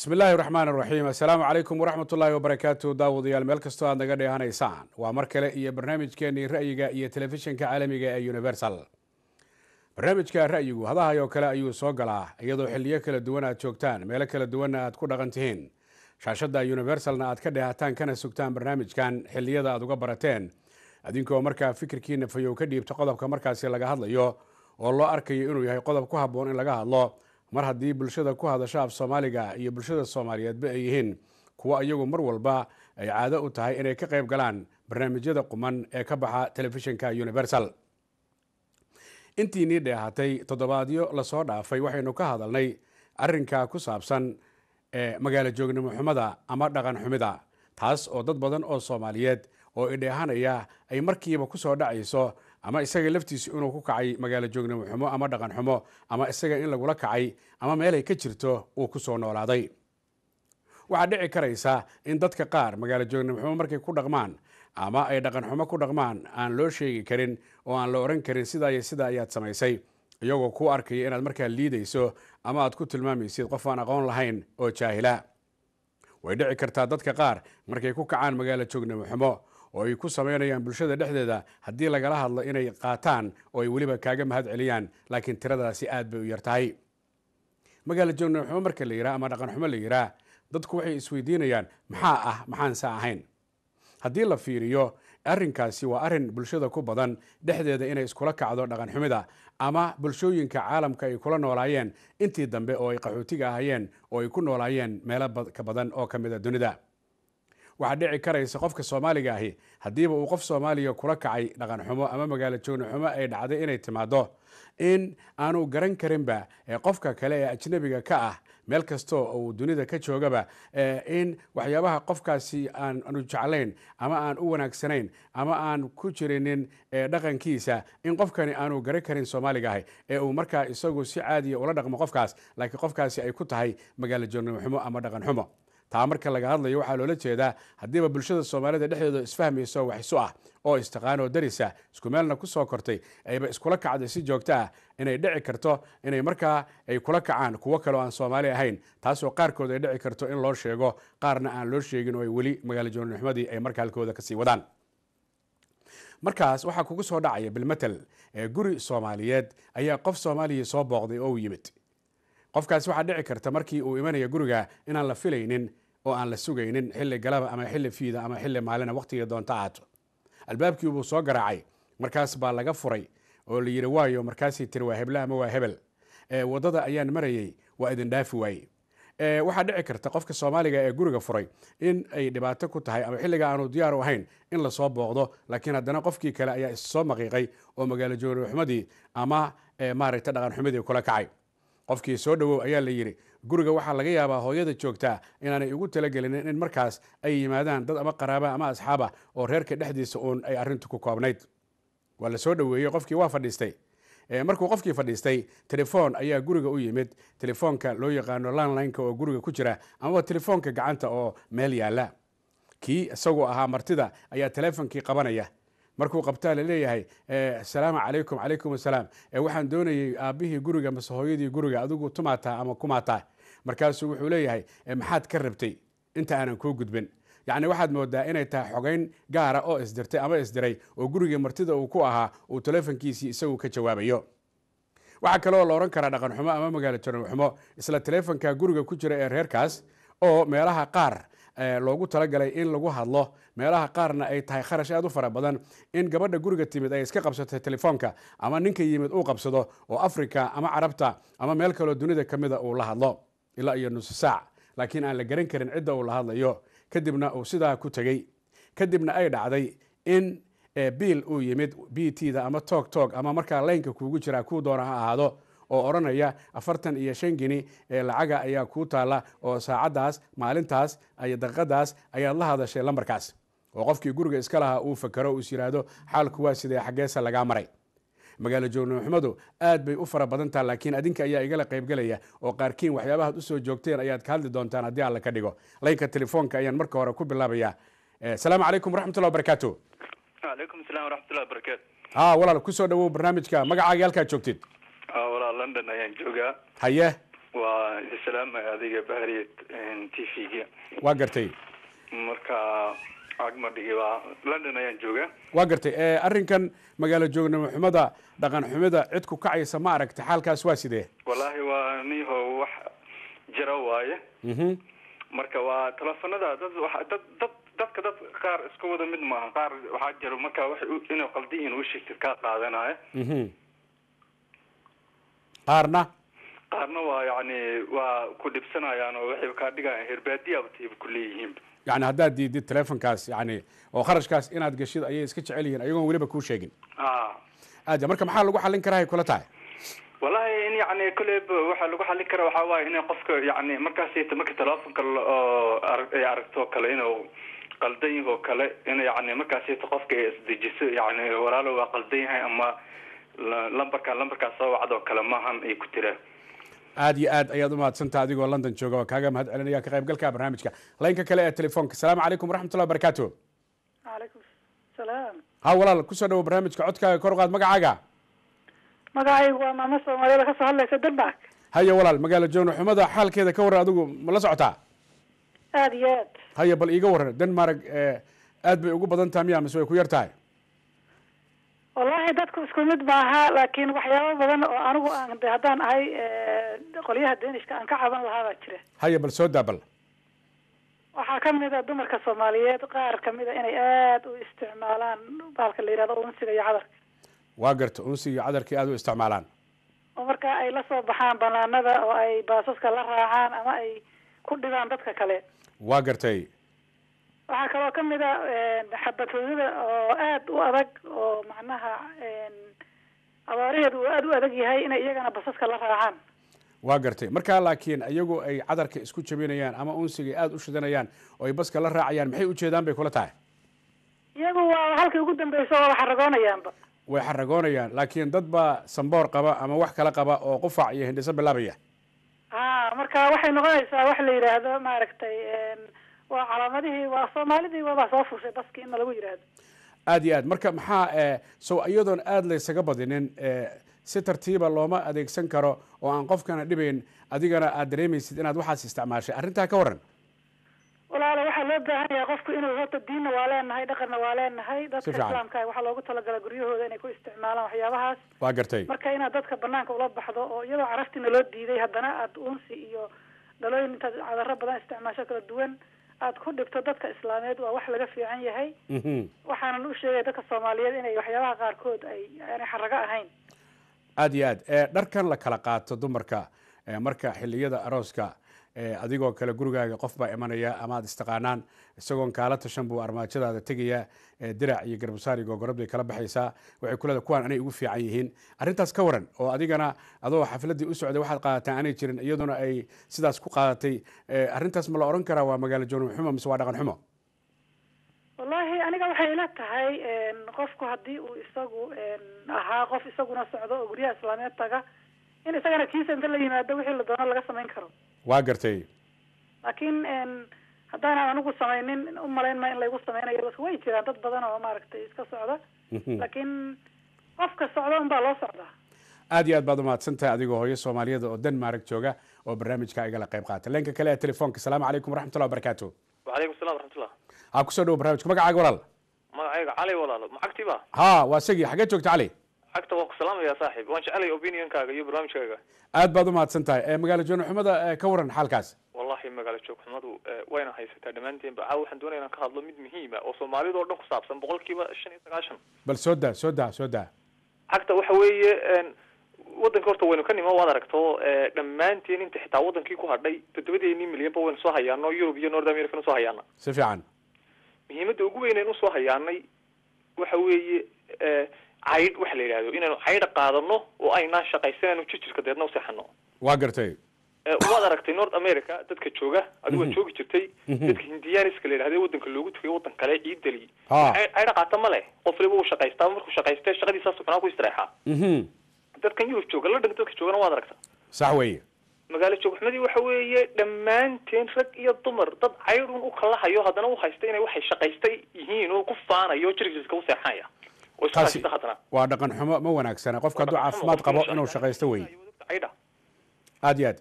bismi illaahi raxmaan raxiim assalaamu calaykum waraxmat ullaahi wabarakaatu daawadayaal meel kastoo aad naga dheehanaysaan waa mar kale iyo barnaamijkeenii ra'yiga iyo telefishinka caalamiga ee universal. Barnaamijka ra'yigu hadahay oo kale ayuu soo galaa iyadoo xiliyo kala duwan aad joogtaan meelo kala duwanna aad ku dhaqan tihiin. Shaashadda universalna aad ka dheehataan kana sugtaan barnaamijkan xiliyada aad uga barateen. Adinkoo markaa fikirkiina fayow ka dhiibta qodobka markaasi laga hadlayo oo loo arkayo inuu yahay qodob ku habboon in laga hadlo mar haddii bulshada ku hadasho af soomaaliga iyo bulshada soomaaliyeedba ay yihiin kuwo iyagu mar walba ay caado u tahay inay ka qayb galaan barnaamijyada quman ee ka baxa telefishinka universal. Intiinii dheehatay toddobaadyo la soo dhaafay waxaynu ka hadalnay arinka ku saabsan magaalo joognimo xumada ama dhaqan xumida taas oo dad badan oo soomaaliyeed oo idheehanaya ay markiiba ku soo dhacayso ama isaga laftiisu inuu ku kacay magaalo joognimo xumo ama dhaqan xumo ama isaga in lagula kacay ama meelay ka jirto uu ku soo noolaaday. Waxaa dhici karaysa in dadka qaar magaalo joognimo xumo markay ku dhaqmaan ama ay dhaqan xumo ku dhaqmaan aan loo sheegi karin oo aan la oran karin sidaa iyo sidaa ayaad samaysay. Iyagoo ku arkaya inaad markaa liidayso ama aad ku tilmaamaysid qof aan aqoon lahayn oo jaahila. Way dhici kartaa dadka qaar markay ku kacaan magaalo joognimo xumo oo ay ku samaynayaan bulshada dhexdeeda haddii lagala hadlo inay qaataan oo ay weliba kaaga mahad celiyaan laakiin tiradaasi aad bay u yar tahay. Magaalo joognimo xumo marka la yiraa ama dhaqan xumo la yiraa dadku waxay isweydiinayaan maxaa ah? Maxaanse ahayn. Haddii la fiiriyo arrinkaasi waa arrin bulshada ku badan dhexdeeda inay iskula kacdo dhaqan xumida ama bulshooyinka caalamka ay kula noolaayeen intii dambe oo ay qaxootiga ahayeen oo ay ku noolaayeen meelo ka badan oo ka mid a dunida waxaa dhici karaysa qofka soomaaliga ahi haddiiba uu qof soomaaliya kula kacay dhaqan xumo ama magaalo joogno xumo ay dhacday inay timaado in aanu garan karinba qofka kale ee ajnabiga ka ah meel kastoo uu dunida ka joogaba in waxyaabaha qofkaasi aanu jeclayn ama aan u wanaagsanayn ama aan ku jirinin dhaqankiisa in qofkani aanu garan karin soomaaliga ahi ee uu markaa isagu si caadiya ula dhaqmo qofkaas laakiin qofkaasi ay ku tahay magaalo joognimo xumo ama dhaqan xumo taa marka laga hadlayo waxaa loola jeedaa haddiiba bulshada soomaalida dhexdeeda isfahmayso wax ah oo istaqaanoo darisa isku meelna ku soo kortay ayba iskula kacday si joogto ah inay dhici karto inay markaa ay kula kacaan kuwo kale oo aan soomaali ahayn. Taasoo qaarkood ay dhici karto in loo sheego qaarna aan loo sheegin oo ay weli magaalo joognoxumadii ay marka halkooda ka sii wadaan. Markaas waxaa kugu soo dhacaya bilmatel guri soomaaliyeed ayaa qof soomaaliya soo booqday oo u yimid. Qofkaas waxaa dhici karta markii uu imanaya guriga inaan la filaynin oo aan la sugaynin xilli galaba ama xilli fiida ama xilli maalina waqtiga doonta aato albaabkii buu soo garaacay markaas baa laga furay oo la yidhi waayo markaasii tiri waa heble ama waa hebel. Waddada ayaan marayey waa idin dhaafi waaye waxaa dhici karta qofka soomaaliga ee guriga furay in ay dhibaato ku tahay ama xilliga aanu diyaar u ahayn in la soo booqdo laakiin haddana qofkii kale ayaa issoo maqiiqay oo magaalo joognoxumadii ama maaragta dhaqan xumadii kula kacay. Qofkii soo dhowow ayaa la yidhi guriga waxaa laga yaabaa hooyada joogtaa inaanay ugu talagelinin in markaas ay yimaadaan dad ama qaraaba ama asxaaba oo reerka dhexdiisa uun ay arrintu ku koobnayd. Waa la soo dhoweeyey qofkii waa fadhiistay. Markuu qofkii fadhiistay telefoon ayaa guriga u yimid. Telefoonka loo yaqaano landlineka oo guriga ku jira amaba telefoonka gacanta oo meel yaalla. Kii isagoo ahaa martida ayaa teleefonkii qabanaya markuu qabtaa la leeyahay asalaamu calaykum calaykum asalaam. Waxaan doonayey aabbihii guriga mase hooyadii guriga adigu tumaataa ama kumaataa. Markaasuu wuxuu leeyahay maxaad ka rabtay inta aanan kuu gudbin? Yacni waxaad moodaa inay tahay xogeyn gaara oo isdirtay ama isdiray oo gurigii martida uu ku ahaa uu telefonkiisii isagu ka jawaabayo. Waxaa kaloo la odhan karaa dhaqan xumo ama magaalo jarno xumo isla telefonka guriga ku jira ee reerkaas oo meelaha qaar loogu talagalay in lagu hadlo. Meelaha qaarna ay tahay kharash aad u fara badan. In gabadha guriga timid ay iska qabsato telefoonka ama ninka yimid uu qabsado oo africa ama carabta ama meel kaloo dunida ka mida uu la hadlo ilaa iyo nusu saac. Laakiin aan la garan karin cidda uu la hadlayo. Kadibna uu sidaa ku tegey. Kadibna ay dhacday in biil uu yimid b t da ama toog toog ama markaa laynka kuugu jiraa kuu doona ha ahaado oo odhanaya afartan iyo shan geni ee lacaga ayaa kuu taalla oo saacaddaas maalintaas iyo daqiiqadaas ayaad la hadashay lambarkaas. Oo qofkii guriga iska lahaa uu fakero is yidhaahdo xaalku waa sidee xaggeesa lagaa maray? Magaalo joognoxumadu aad bay u fara badantaha laakiin adinka ayaa igala qaybgelaya oo qaarkiin waxyaabahaad u soo joogteen ayaad ka hadli doontaan haddii alla ka dhigo. Laynka telefoonka ayaan marka hore ku bilaabaya asalaamu calaykum waraxmatullah wabarakaatu. Calaykum salam waraxmatullah wabarakaatu. Ha walaal ku soo dhawow barnaamijka magacaaga halkaad joogtid walaal london ayaan joogaa haye waa idin salaamaya adiga bahariyad t v-ga waa gartay marka agmadhigi waa london ayaan joogaa waa gartay arrinkan magaalo joognimo xumada dhaqan xumida cid ku kacaysa ma aragta xaalkaas waa sidee? Wallaahi waa niho wax jira waaye. Mhm. Marka waa teleefanada dad wa dad dad dadka dad qaar isku wada mid maaha. Qaar waxaa jiro marka waxay u- inay qaldiyiin u sheegtid kaa qaadanaya mhm qaarna? Qaarna waa yacni waa ku dhibsanayaan oo waxay kaa dhigayaan herbaadiyaaba tayba ku leeyihiin. Yani haddaad diidid telefonkaas yani oo kharashkaas inaad gashid ayay iska jecel yihiin ayagoon weliba kuu sheegin. Aad marka maxaa lagu xallin karaa ay kula tahay? Wallahi in yacni koleyba waxaa lagu xallin karaa waxaa waaye in qofka yacni markaasita marka telefonka oo ay aragto kale inuu qaldan yaho kale in yacni markaasita qofka ay isdejiso yacni walaalo waa qaldan yahay ama lambarka lambarkaas soo wacdoo kale maahan ay ku tiraan aad iyo aad ayaad umahadsantaha adigoo london jooga waa kaaga mahad celinaya ka qaybgalka barnaamijka. Laynka kale ee telefoonka asalaamu calaykum waraxmatullahi wabarakaatu calaykum salaam. Ha walaal ku soo dhawo barnaamijka codkaaga kor u qaad magacaaga. Magacaygu waa maamo soomaaliyada ka soo hadlaysa denmark haya walaal magaalo joogno xumada xaalkeeda ka warran adigu ma la socotaa? Aada iyo aad. Haya bal iiga warran denmark eh, aad bay ugu badan tahay miya mise way ku yar tahay wallahi dadku isku mid maaha laakiin waxyaabo badan oo anigu aan de haddaan ahay qolyaha deenishka aan ka caban lahaa baa jira. Haya bal soo daa bal waxaa ka mid a dumarka soomaaliyeed qaar ka mid a inay aada u isticmaalaan bahalka la yihahdo unsiga iyo cadarka. Waa garta unsi iyo cadarkii aad u isticmaalaan. Oo marka ay la soo baxaan banaanada oo ay baasaska la raacaan ama ay ku dhibaan dadka kale. Waa gartay waxaa kaloo ka mid a xabadhoodada oo aada u adag oo macnaha abaaraheedu uu aada u adag yahay inay iyagana basaska la raacaan. Waa gartay. Markaa laakiin iyagu ay cadarka isku jabinayaan ama unsiga aada u shidanayaan oo ay baska la raacayaan maxay ujeedaan bay kula tahay? Iyagu waa halkii ugu dambeysa oo xaragoonayaanba way xaragoonayaan laakiin dad baa samboor qaba ama wax kala qaba oo qufac iyo hindhiso bilaabaya. Ha marka waxay noqonaysaa wax la yidhaahdo maaragtay waa calaamadihii waa soomaalidii waabaa soo fushay baski in lagu yidhaahdo aad iyo aad. Marka maxaa eh, sow iyadoon aada laysaga badinin eh, si tartiiba looma adeegsan karo oo aan qofkana dhibayn adigana aad dareemaysid inaad waxaas isticmaashay. Arrintaa ka warran. Walaalo waxaa loo baahan yahay qofku inuu horta diinna waa leenahay dhaqanna waa leenahay. Dadka islaamka waxaa loogu talagalay guryahooda inay ku isticmaalaan waxyaabahaas. Waa gartay. Marka inaad dadka banaanka ula baxdo oo iyadoo caraftiina loo diiday haddana aada unsi iyo dhalooyin intaad cadaro badan isticmaasho kala duwan aad ku dhibto dadka islaameed waa wax laga fiican yahay. Mhm. waxaanan u sheegaya dadka soomaaliyeed inay waxyaabaha qaarkood ay aanay xarago ahayn. Aad iyo aad. Eh, dharkan la kala qaato dumarka eh, marka xilliyada arooska adigoo kale gurigaaga qof baa imanaya ama aad istaqaanaan. Isagoon kaala tashan buu armaajadaada tegaya dirac iyo garbasaar iyo kala baxaysaa. Waxay ku leedahay kuwaan anay ugu fiican yihiin. Arrintaas ka waran oo adigana adoo xafladii u socday waxaad qaadataan anay jirin iyaduna ay sidaas ku qaadatay. Arrintaas ma la oran karaa waa magaalo joogno xumo mise waa dhaqan xumo? Wallahi aniga waxay ila tahay qofku haddii uu isagu ahaa qof isaguna socdo oo guryaha islaameed taga in isagana kiisa inta la yimaado wixii la doono laga samayn karo. Waa gartay. Laakiin haddaanan anigu samaynin umalayn ma in laygu samaynayo way jiraan dad badan oo maaragtay iska socda. Mhm. Laakiin qofka socda unbaa loo socdaa. Aad iyo aad baad umahadsan tahay adigoo hooyo soomaaliyada oo denmark jooga oo barnaamijka igala qayb qaata. Lenka kale ee telefoonka asalaamu calaykum waraxmatullah wabarakaatu wacalaykum salam waraxmatullah. Ha ku soo dhawo barnamijka magacaaga walaal. Magacayga cali walaal macagtiba ha waa isagii xagee joogta cali? Cagta waa ku salaamaya saaxiib. Waan jecelay opinionkaaga iyo barnaamijkaaga. Aad baad umahadsan tahay. Eh, magaalo joogno xumada eh, ka waran xaalkaas. Wallahi magaalo joogxumadu eh, wayna haysataa dhammaanteenba caawa waxaan doonaya inaan ka hadlo mid muhiima oo soomaalida oo dhan ku saabsan boqolkiiba shan iyo sagaashan. Bal soo daa soo daa soo daa. Cagta waxa weeye en, waddanka horta waynu ka nimo waad aragto dhammaanteen inta xitaa waddankii ku hadhay toddobadeennii milyanba waynu soo hayaano yurub iyo north america nu soo hayaana si fiican. Muhiimadda ugu weyn aynu u soo hayaanay waxa weeye caydh waxa la yidhahdo inaynu caydha qaadano oo aynaan shaqaysanayno jijirka deedna useexano waa gartay. Eh, waad aragtay north america dadka jooga adigu waad Mhm. joogi jirtay. Mhm. dadka hindiyaaniska la yidhahda waddanka loogu tegay waddan kale ciidali Ha. caydha qaata ma leh. Qof waliba uu shaqaystaa markuu shaqaystay shaqadiisaas xunaa ku istireexaa Mhm. dadkan yurub jooga london dadka joogana waad aragta. Sax weeye. Magaalo joogxumadii waxa weeye dhammaanteen rag iyo dumar dad caydhun u kala hayo haddana u haysta inay waxay shaqaystay yihiin oo ku faanayo jirkiiska u seexanaya taasi waa dhaqan xumo ma wanaagsana qofka hadduu caafimaad qabo inuu shaqaysto wey aad iyo aad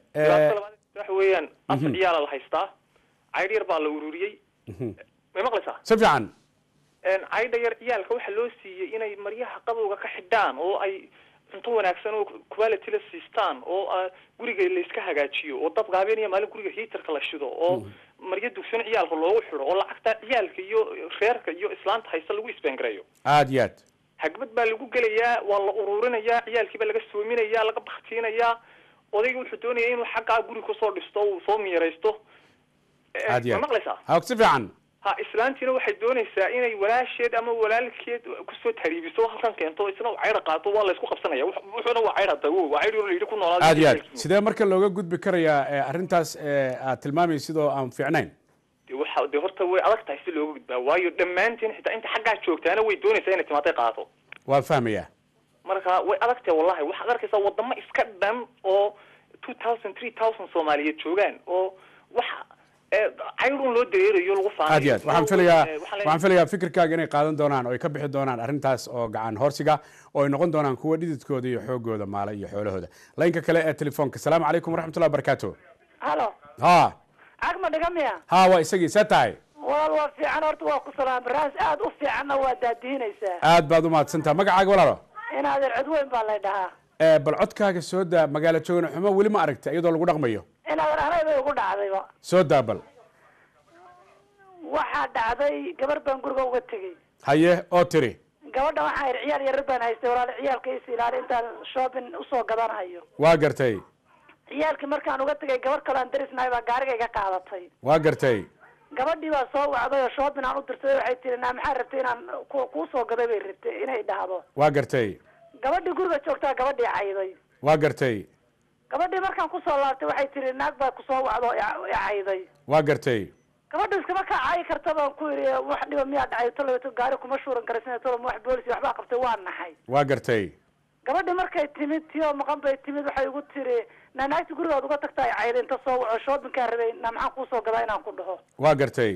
waxa weeyaan afar ciyaala la haystaa. Caydh yar baa la ururiyey. May maqlaysaa? Si fiican. Caydha yar ciyaalka waxaa loo siiyey inay maryaha qabowga ka xidhaan oo ay cunto wanaagsan oo quality la siistaan oo ah, guriga layska hagaajiyo oo dab gaabeenaya maalin guriga hiitarka la shido oo maryo dugsan ciyaalka loogu xidho oo lacagta ciyaalka iyo reerka iyo islaanta haysta lagu isbengareeyo aad iyo aad hagbad baa lagu gelayaa waa la ururinayaa ciyaalkii baa laga soominayaa laga baktiinayaa odayga wuxuu doonaya inuu xaggaa guri ku soo dhisto uu soo miiraysto Eh, ma maqlaysaa? Si fiican. Ha islaantiina waxay doonaysaa inay walaasheed ama walaalkeed ku soo tariibiso halkan keento isna uu caydha qaato waa laysku qabsanaya Wux- wuxuuna waa caydh hadda wo waa caydh la yidhi ku noolaada aad iyo aad sidee marka looga gudbi karayaa eh, arrintaas eh, aad tilmaamaysid oo aan fiicnayn de waxa de horta way adag tahay si looga gudbaa. Waayo dhammaantiin xitaa inta xaggaa joogtaana way doonaysaa inay timaatay qaato. Waan fahmayaa? Marka way adag tahay wallahi waxaad arkaysaa wadamo iska dhan oo two thousand three thousand soomaaliyeed joogaan oo waxa caydhun loo dareerayo lagu faanayo aad iyo aad. Waxaan filayaa waxaan filayaa fikirkaaga inay qaadan doonaan oo ay ka bixi doonaan arrintaas oo gacan horsiga oo ay noqon doonaan kuwa dhididkooda iyo xoogooda maala iyo xoolahooda. Laynka kale ee telefoonka asalaamu calaykum waraxmatullahi wabarakaatu halo. Ha cagma dhiga miya ha waa isagii see tahay? Walaal waa fiican horta waa ku salaam. Barnaamij aad u fiicanna waa daadihinaysaa aad baad u mahadsantaha magacaaga walaalo? Inaadeer cudweyn baa lay dhahaa. Eh, bal codkaaga soo daa magaalo joogna xumo weli ma aragta iyadoo lagu dhaqmayo. Inaadeer anay bay ugu dhacdayba soo daa bal. Waxaa dhacday gabar baan guriga uga tegey. Haye oo tiri. Gabadha waxaa ciyaal yarar baan haystay walaal ciyaalka is ilaali intaan shopping u soo gadanayo. Waa gartay ciyaalkii markaan uga tegay gabar kale aan darisnahay baa gaariga iga qaadatay. Waa gartay? Gabadhii baa soo wacday oo shopping aan u dirtay waxay tiri naa maxaa rabtay inaan ku kuu soo gaday bay rabtay inay dhahdo. Waa gartay? Gabadhii guriga joogtaa gabadhii cayday. Waa gartay? Gabadhii markaan ku soo laabtay waxay tiri naag baa ku soo wacdo cayday. Waa gartay? Gabadha iskama kaa caayi karta baan ku yidhi wax dhiba miyaa dhacay? Tolobato gaari kuma shuuran karaysan tolo wax boolisi waxbaa qabtay? Waa naxay waa gartay? Gabadhi markay timid tiyoo maqan bay timid waxay igu tiri naa naagti gurigaad uga tagta ay cayday inta soo waco shoppingkaan rabay naa maxaan kuusoo gadaa inaan ku dhaho waa gartay.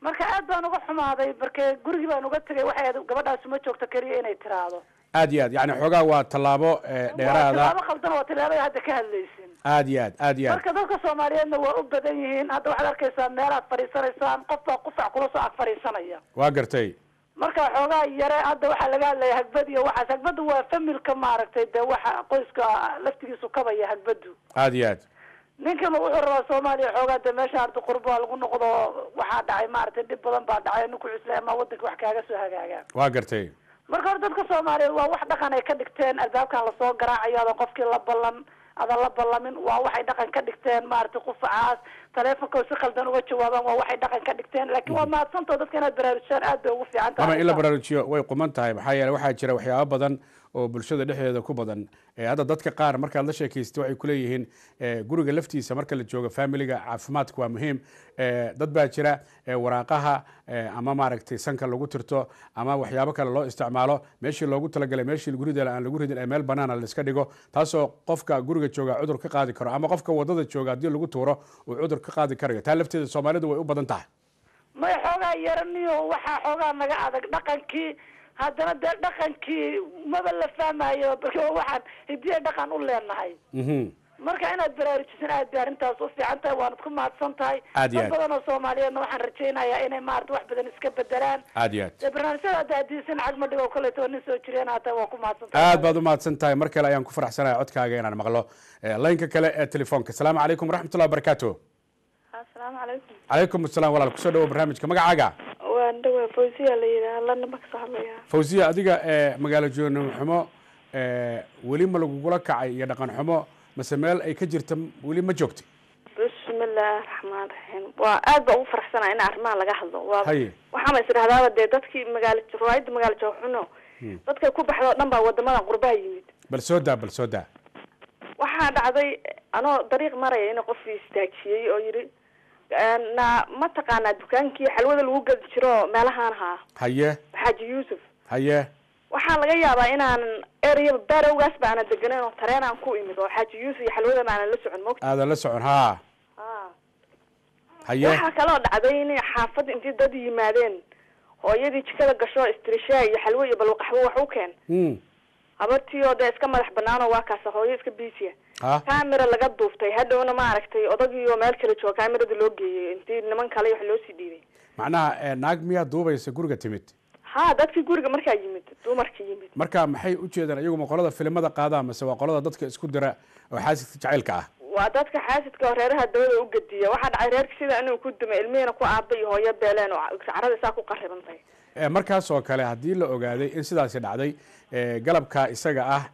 Marka aad baan uga xumaaday marka gurigii baan uga tegay waxay gabadhaasi ma joogto keliya inay tiraahdo aad iyo aad yani xoogaa waa tallaabo eh, dheeraada. tilaabo khaldan waa tilaabay hadda ka hadlaysin. Aad iyo aad aad iyo aad. Marka dadka soomaaliyeedna waa u badan yihiin hadda waxaad arkaysaa meelaad fadhiisanaysaan qof baa qufac kula soo ag fadhiisanaya. Waa gartay marka xoogaa yare hadda waxaa laga hadlaya hagbad iyo waxaas. Hagbaddu waa familka maaragtay dee waxa qoyska laftigiisu kabaya hagbaddu. Aad iyo aad. Ninkana wuxuu rabaa soomaaliya xoogaa dee meesha arda qurba lagu noqdo waxaa dhacay maaragtay dhib badan baa dhacay ninku cusle ama wadanka wax kaaga soo hagaagaan waa gartay. Marka hore dadka soomaaliyeed waa wax dhaqan ay ka dhigteen albaabkan la soo garaacayo adan qofkii la ballan adan la ballamin waa waxay dhaqan ka dhigteen maaragtay qufacaas taleefonka si khaldan uga jawaabaan waa waxay dhaqan ka dhigteen. Laakiin waa mahadsantao dadka inaad baraarujisaan aad bay ugu fiican ama in la tahay baraarujiyo way quman tahay. Maxaa yeele waxaa jira waxyaabo badan oo bulshada dhexdeeda ku badan. Eh, hadda dadka qaar markaad la sheekaystay waxay kuleeyihiin eh, guriga laftiisa marka la joogo familiga caafimaadka waa muhiim. Eh, dad baa jira waraaqaha ama maaragtay sanka lagu tirto ama waxyaabo kale loo isticmaalo. Meeshii loogu talagalay meeshii lagu ridi aan lagu ridin ee meel banaana la iska dhigo taasoo qofka guriga jooga cudur ka qaadi karo ama qofka waddada jooga haddii lagu tuuro uu cudur ka qaadi karayo. Taa lafteeda soomaalidu way u badan tahay. May xoogaa yaraniyo waxaa xoogaa naga adag dhaqankii haddana dee dhaqankii maba la fahmayo balki waa waxaan hidiya dhaqan u leenahay. Mhm. marka inaad baraarujisan aad bay arrintaas u fiican tahay waanad ku mahadsan tahay dad badan oo soomaaliyeedna waxaan rajaynayaa inay maarata wax badan iska bedelaan aad iyo aad barnaamijyada hadda hadiisan cagma dhigo kaleeto oo nin soo jireen hata waa ku mahadsan tahay aad baad u mahadsan tahay mar kale ayaan ku faraxsanahay codkaaga inaan maqlo. Laynka kale ee telefoonka. Asalaamu calaykum waraxmatullahi wabarakaatu asalaamu calaykum calaykum asalaam walaal ku soo dhawo barnaamijka magacaaga fawziya la yidhaha lana ma ka soo hadlayaa fawziya adiga ee magaalo joognim xumo eh, weli ma lagugula kacay iyo dhaqan xumo mase meel ay ka jirta weli ma joogta bismillaahi raxmaan raxiim waa aad baa ugu faraxsanaa in arrimaha laga hadlo. Waa waxaana is dee dadkii magaalo riwaayadda magaalo jawxuno dadkay ku baxdo o dhan baa wadamadan qurbaha yimid. Bal soo daa bal soo daa. Waxaa dhacday anoo dariiq maraya in qof istaajiyey oo yidhi na ma taqaanaa dukaankii xalwada lagu gadi jiro meelahaan ahaa. Haye. Xaaji yuusuf. Haye. Waxaa laga yaabaa inaanan ereya baarowgaas ba aanan deganeyn oo tareen aan ku imid oo xaaji yuusuf iyo xalwadan aanan la socon mogta aadan la socon haa. Haye. Waxaa kaloo dhacday inay xaafadda intii dad yimaadeen hooyadii jikada gasho istrishaa iyo xalwo iyo balwaqaxwo wax u keen. Mm. Habartii oo dee iska madax banaan oo waa kaasa hooyo iska biisiya. Camera laga duuftay hadhowna maaragtay odagiioo meel kale jooga camerada loo geeyey intii niman kale wax loo sii dhiibay macnaha eh, naag miyaa duubaysa guriga timid? Ha dadkii guriga markaa yimid dumarka yimid. Marka maxay u jeedaan iyaguma qolada filimada qaadaan mase waa qolada dadka isku dira oo xaasidka jacaylka ah? Waa dadka xaasidka oo reeraha dawada u gediya. Waxaa dhacay reerka sida inuu ku dumay ilmihiina ku aaba iyo hooyo beeleen oo carada saa ku qaribantay Eh, markaas oo kale haddii la ogaaday in sidaasi dhacday galabka isaga ah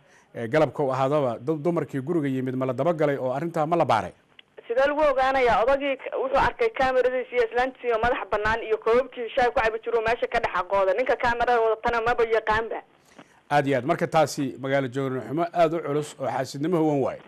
galabka u ahaadaba dad dumarkii guriga yimid ma la dabagalay oo arrintaa ma la baaray. Sidee lagu ogaanayaa? Odagii wuxuu arkay cameradiisi iyo islaantiisi oo madax banaan iyo koobabkii shaay ku cabi jiro meesha ka dhex aqooda. Ninka camerada wadatana maba yaqaanba aad iyo aad marka taasi magaalo joognoxumo aada u culus oo xaasidnimo huwan waaye.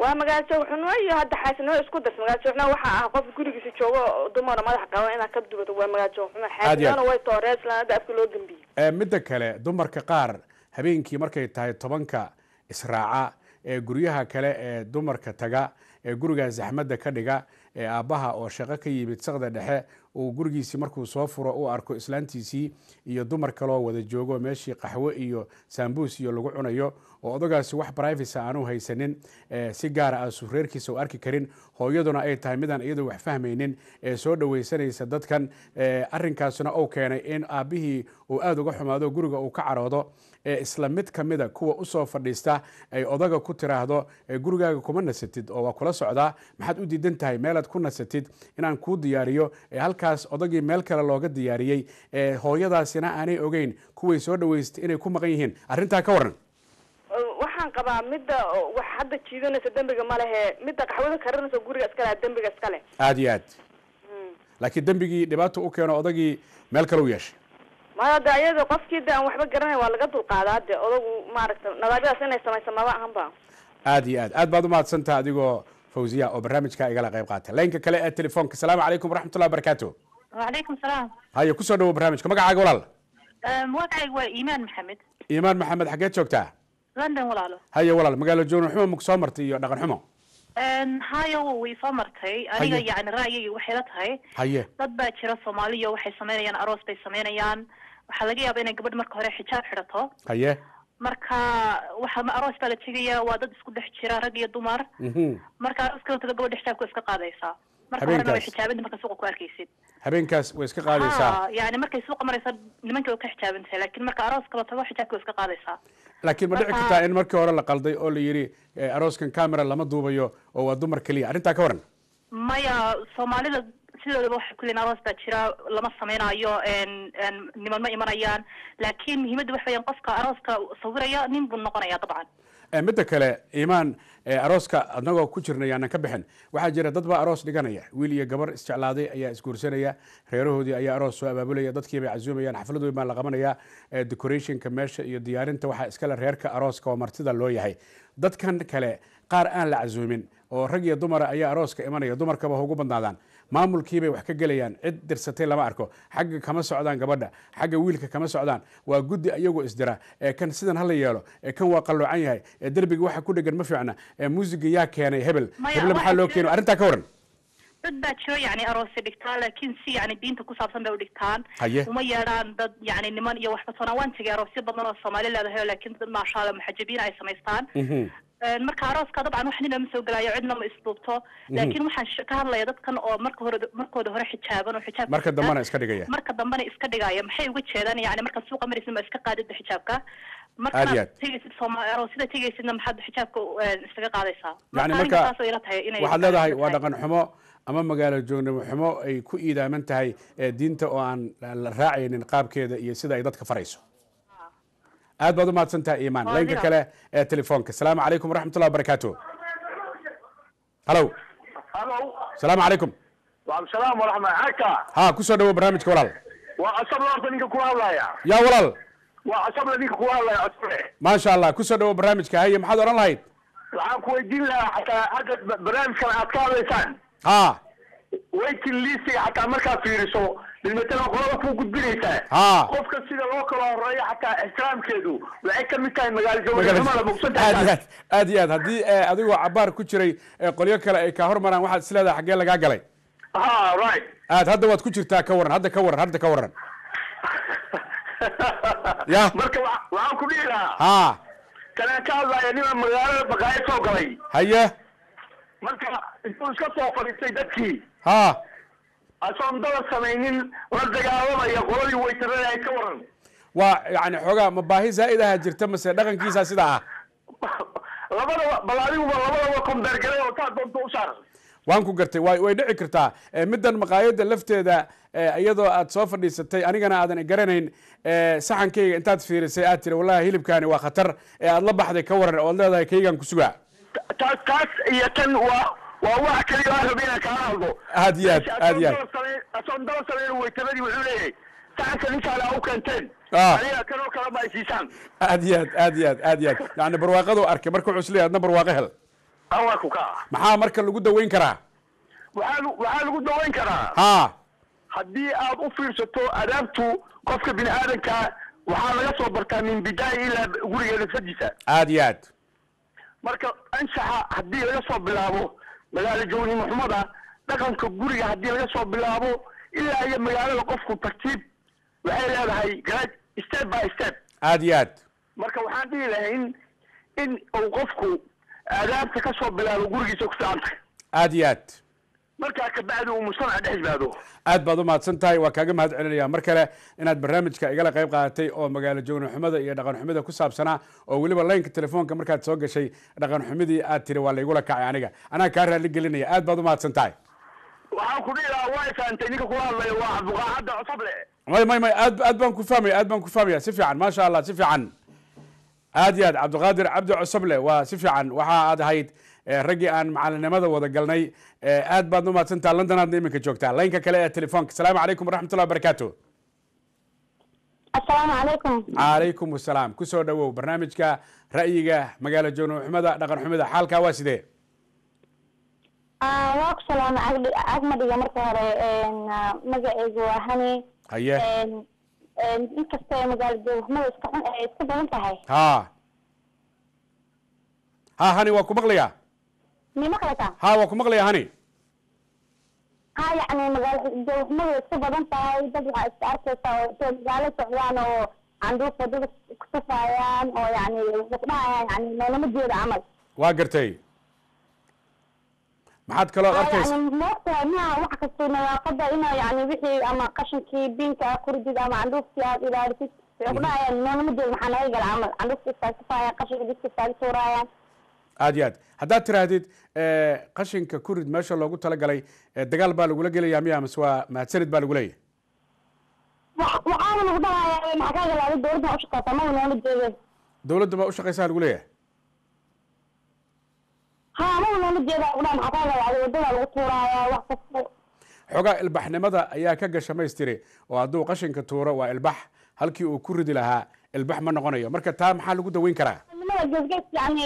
Waa magaalo joogxumo iyo hadda xaasinimo isku darsa magaalo joogxumo waxaa ah qof gurigiisa joogo oo dumara madax qaba inaad ka dubato. Waa magaalo aad. xaasinimona way tooree islaanada afka loo gambiyey midda kale dumarka qaar habeenkii markay tahay tobanka israaca ee guryaha kale ee dumarka taga ee gurigaa zaxmadda ka dhiga ee aabbaha oo shaqo ka yimid saqda dhexe uu gurigiisii markuu soo furo u arko islaantiisii iyo dumar kaloo wada joogo meeshii qaxwo iyo saambuus iyo lagu cunayo oo odagaasi wax privacy aanu haysanin eh, si gaara aasu reerkiisa u arki karin. Hooyaduna ay tahay midaan iyadu wax fahmaynin ee soo dhawaysanaysa dadkan eh, arrinkaasuna uu keenay in aabbihii uu aada uga xumaado guriga uu ka caroodo isla mid ka mida kuwa u soo fadhiista ay odaga ku tiraahdo "Eh, gurigaaga kuma nasatid oo waa kula socdaa. Maxaad u diidan tahay meelaad ku nasatid inaan kuu diyaariyo halkaas odagii meel kale looga diyaariyey. Hooyadaasina aanay ogeyn kuway soo dhawaystay inay ku maqan yihiin. Arrintaa ka waran waxaan qabaa midda wax hadda jiidanaysa dembiga ma lehe. Midda qaxwada karinaysa guriga iskale dembiga iskale aad iyo aad. Hmm. Laakiin dembigii dhibaata u keeno odagii meel kale u yeeshay. Maya de ayada qofkii de aan waxba garanay waa laga dulqaadaa de odagu maaragta nadaabadaas inay samaysa maba ahanba aada iyo aad. Aad baad umahadsantaha adigoo fawziya oo barnaamijka igala qayb qaata. Laynka kale ee telefoonka salaamu calaykum waraxmatullah barakaatu wacalaykum salaam. Hayo ku soo dhawo barnaamijka. Magacaaga walaal. Magacayga waa iimaan maxamed. Iimaan maxamed xageed joogtaa? london walaalo. Haya walaal magaalo joogno xumo maku soo martay iyo dhaqan xumo. Hayo way soo martay. Aniga yani ra'yigii waxay la tahay. Haye dad baa jira soomaaliyo waxay sameynayaan aroos bay sameynayaan. Waxaa laga yaaba inay gabadh marka hore xijaab xidhato. Haye marka waxaa aroos baa la tegaya waa dad isku dhex jira rag iyo dumar. Mhm. Marka aroos kalantaba gabadha xijaabka iska qaadaysaa Habeenkaas. way iska qaadaysaa. Ha yani markay suuqa maraysa nimanka way ka xijaabantahay laakiin marka arooska la tago xijaabka way iska qaadaysaa. Laakiin ma dhici kartaa in markii hore la qalday oo la yidhi eh, arooskan camera lama duubayo oo waa dumar keliya. Arrintaa ka waran? Maya soomaalida sidoodaba waxay ku leeyihiin aroos baa jira lama n niman ma imanayaan. Laakiin muhiimadda waxa weyaan qofka arooska sawiraya nin buu noqonaya dabcan midda kale iimaan eh, arooska anagoo ku jirna yaanan ka bixin. Waxaa jira dad baa aroos dhiganaya. Wiil iyo gabar isjeclaaday ayaa isguursanaya. Reerahoodii ayaa aroos soo abaabulaya. Dadkii bay casuumayaan. Xaflad weyn baa la qabanaya. Eh, decorationka meesha iyo diyaarinta waxaa iskale reerka arooska oo martida loo yahay. Dadkan kale qaar aan la casuumin oo rag iyo dumara ayaa arooska imanaya. Dumarkaba ha ugu badnaadaan maamulkiibay wax ka gelayaan. Cid dirsatay lama arko. Xagga kama socdaan gabadha. Xagga wiilka kama socdaan. Waa guddi iyagoo isdira ee kan sidan hala yeelo. Ee kan waa qalloocan yahay. Ee derbiga waxa ku dhegan ma fiicna. Ee muusiga yaa keenay hebel. Hebel maxaa loo keeno arrintaa ka waran dad baa jiro yani aroosya dhigtaa laakiin si yani diinta ku saabsan bay u dhigtaan. Uma yeedhaan dad yani niman iyo waxba toona waan tegay aroosyo badan oo soomaali leedahay laakiin dad maasha allah muxajabiin ay samaystaan. Mhm. Marka arooska dabcan wax nina ma soo gelayo cidna ma isduubto. Laakiin waxaan ka hadlaya dadkan oo marka hore markooda hore xijaaban oo xijaab marka dambana iska dhigaya. Marka dambena iska dhigaya maxay uga jeedaan? Yani markaad suuqa maraysid ma iska qaadida xijaabka? Markaad aad. tegaysid aroosida tegaysidna maxaad xijaabka een, iskaga qaadaysaa? Yani marka waxaad leedahay waa dhaqan xumo ama magaalo joognimo xumo ay ku iidaaman tahay ee diinta oo aan la raacaynin qaabkeeda iyo sida ay dadka farayso aad baad u mahadsan tahay iimaan. Waa laynka kale ee telefoonka. Asalaamu calaykum waraxmatullahi wabarakaatu halow halo asalaamu calaykum. Waalsalaam waraxmat haka ha ku soo dhawo barnaamijka walaal. Waa asabla horta ninka ku hadlaya yaa walaal. Waa asabla ninka ku hadlaya asable maasha allah ku soo dhawo barnaamijka. Haye maxaad odhan lahayd? Waxaan ku weydiin lahaa xataa hadda ba- barnaamijkan aad ka hadlaysaan. Ha. Waiting listiga xataa markaad fiiriso bilmatalan qolada ku gudbinaysaa qofka sida loo kala horeeyo xataa ixtiraamkeedu waxay ka mid tahay bogsantahay aad iyo aad haddii eh, adigoo cabaar ku jiray eh, qolyo kale ay kaa hormaraan waxaad isleedahay xaggee lagaa galay? Ha right. Aad hadda waad ku jirtaa ka waran hadda ka waran hadda ka waran Ya. marka wa- waxaan ku dhihi lahaa ha. Kanaan ka hadlaya nima magaalada baqaayo soo galay? Haye marka intuu iska soo fadhiistay dadkii. Ha asoon daba samaynin la dagaalamaya qoladii waytarada ay ka waran. Waa yani xoogaa ma baahi zaa'id aha jirta mase dhaqankiisa sidaa ah? Labadaba bal adiguba labadaba kombeergalay oo taa doonta u waan ku gartay way way dhici kartaa. Eh, middan maqaayadda lafteeda eh, iyadoo aad soo fadhiisatay anigana aadan garanayn eh, saxankayga intaad fiirisay aad tiri wallahi hilibkaani waa khatar. Ee aad la baxday ka waran ood leedahay kaygan ku sugaa. Taas taas iyo tan waa waa wax kaliya aan rabay inaan kaala hadlo. Aad iyo aad, aad iyo aad. Asoon daba samayn waytaradii wuxuu leeyahay saxanka ninkaale ha u keenteen. Ah. aniga kanoo kale ma ay siisaan aad iyo aad aad iyo aad aad iyo aad. Yani barwaaqadu arkay marka wuxuu is leeyahay adna barwaaqo hel. Awaku ka maxaa marka lagu daweyn karaa? Waxaa waxaa lagu dawayn karaa. Ha haddii aad u fiirsato adaabtu qofka bini aadanka waxaa laga soo bartaa min bidaaya ilaa gurigeeda fadiisa aad iyo aad. Marka anshaxa haddii laga soo bilaabo magaalo jownimo xumada dhaqanka guriga haddii laga soo bilaabo ilaa iyo magaalada qofku tartiib waxay leedahay garaj step by step. Aad iyo aad. Marka waxaan dhihi lahayn in uu qofku aadaabta ka soo bilaabo gurigiisa ku fiican tahay aad iyo aad markaa kabacdi uu mujtamaca dhex yimaado aad baad u mahadsan tahay waa kaaga mahad celinaya mar kale inaad barnaamijka igala qayb qaadatay oo magaalo joogno xumada iyo dhaqan xumida ku saabsanaa oo weliba laynka telefoonka markaad soo gashay dhaqan xumidii aad tiri waa laygula kacay aniga. Anaa kaa raali gelinaya. Aad baad u mahadsan tahay. Waxaan ku dhihi lahaa waa fahamtay ninka kula hadlaya waa cabduqaacadda cusable may may may aad aad baan ku fahmaya aad baan ku fahmaya si fiican maasha allah si fiican. Aad iyo aad cabdiqaadir cabdi cusuble waa si fiican. Waxa aad ahayd raggii aan macalinimada wada galnay aad baad u mahadsantaha london aadna iminka joogtaa. Laynka kale ee telefoonka. Asalaamu calaykum waraxmatullahi wabarakaatu asalaamu calaykum. Calaykum wasalaam ku soo dhawow barnaamijka ra'yiga magaalo joogno xumada dhaqan xumida xaalkaa waa sidee? Ah, waa ku salaamay Agdi- agmadhiga marka hore een, magacaygu waa hani. Haye. Inkasta ay magaalo joogxumada iska xun iska badan tahay. Ha. Ha hani waa ku maqlayaa ha waa ku maqlayaa hani. Ha joogxumada way iska badan tahay dad waxaa iska arkaysaa oo magaalo socdaan oo canduuf waddada ku tufaayaan oo yacni gabdhahayaan yacni noolama jeeda camal. Waa gartay. Maxaad kaloo arkaysa? yani moogtahay wax kasta nadaafada inaa yani wixii ama qashinkii biinka aad kuridid ama candhuuftii aad ilaalisid waxay ku dhahayaan noolama jeeda maxaa naga gala camal. Candhuufta istaagtufaayaan qashinka diska istaaga tuuraayaan aad iyo aad haddaad tiraahdid qashinka kurid meesha loogu talagalay dagaal baa lagula gelayaa miya mase waa mahadsanid baa lagu leeyahy Wax- waxaana lagu dhahayaa maxaa kaa galaada dowladda ushaqeysa maga noola jeedeen dowladda baa ushaqaysaa lagu leeyahay ha maga noola jeeda lagu dhaha maxaa kaa galaada waddada lagu tuuraaya wax kasta xoogaa ilbaxnimada ayaa ka gasha maystiri oo hadduu qashinka tuuro waa ilbax halkii uu ku ridi lahaa ilbax ma noqonayo marka taa maxaa lagu daweyn karaa nimada geesgees yani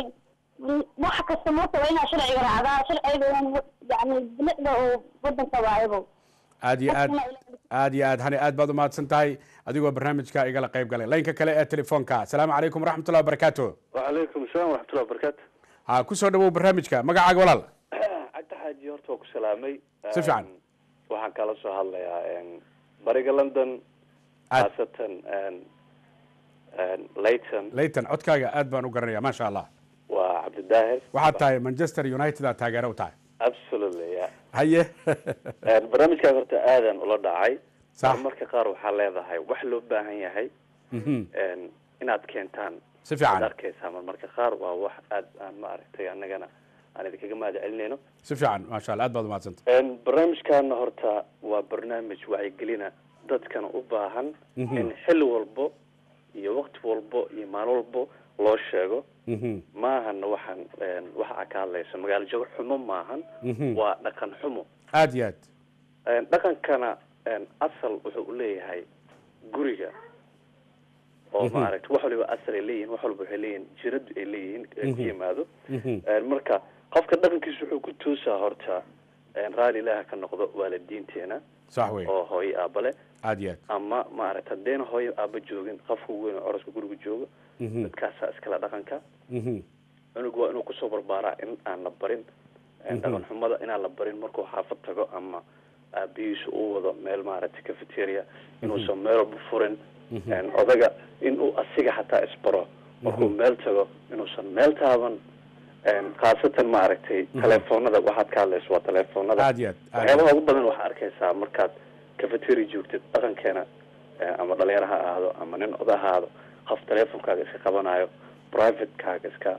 wax kasta marka waa inaa sharciga raacdaa sharciga yani bilicda oo wadanka waayabo aad iyo aad aad iyo aad hani aad baad umahadsan tahay adigoo barnaamijka igala qayb galay. Laynka kale ee telefoonka. Asalaamu calaykum waraxmatullah wabarakaatu. Wacalaykum salaam waraxmatullah wabarakaatu. Ha ku soo dhawow barnaamijka. Magacaaga walaal cabdi xaaji horta waa ku salaamay. Si fiican. Waxaan kala soo hadlayaa bariga london khaasatan layton layton codkaaga aad baan u garanaya maasha allah cabdidaahir waxaad tahay manchester united aad taageero u tahay absolutely ya haye Een, barnaamijkaaga horta aadan ula dhacay marka qaar waxaa leedahay wax loo baahan yahay inaad keentaan si fiican arkaysaa mar marka qaar waa wax aad aan maaragtay annagana aan idinkaga mahad celinayno si fiican maasha allah aad baad umahadsanta Een, barnaamijkaana horta waa barnaamij wacyigelina dadkana u baahan in xilli walbo iyo waqti walbo iyo maalin walbo loo sheego. Maahana waxaan een, waxa aad ka hadlayso magaalo joogo xumo maahan. Mhm. waa dhaqan xumo. Aad iyo aad. Dhaqankana asal wuxuu u leeyahay guriga. Oo Mhm. maaragta wax waliba asal ay leeyihiin wax walba waxay leeyihiin jiradu ay leeyihiin ee ku yimaado. Marka qofka dhaqankiisa wuxuu ku toosaa horta raali ilaaha ka noqdo waalidiinteena. Sax wey oo hooyo aaba leh. Aad iyo aad. Ama maaragta haddayna hooyo aaba joogin qofka weyn oo coroska guriga jooga Mhm. dadkaasaa iskala dhaqanka. Cunug waa inuu ku soo barbaaraa in aan la barin een, Mhm. dhaqan xumada inaan la barin markuu xaafad tago ama aabihiisu uu wado meel maaragta cafeteria inuusan meel walba furin een, odaga inuu asiga xataa isbaro markuu meel tago inuusan meel taaban khaasatan maaragtay telefoonada waxaad ka hadlayso waa telefoonada. Waxyaabaha ugu badan waxaa arkaysaa markaad cafeteria joogtid dhaqankeena eh, ama dhalinyaro ha ahaado ama nin oda ha ahaado qof teleefonkaaga iska qabanayo privatekaaga iska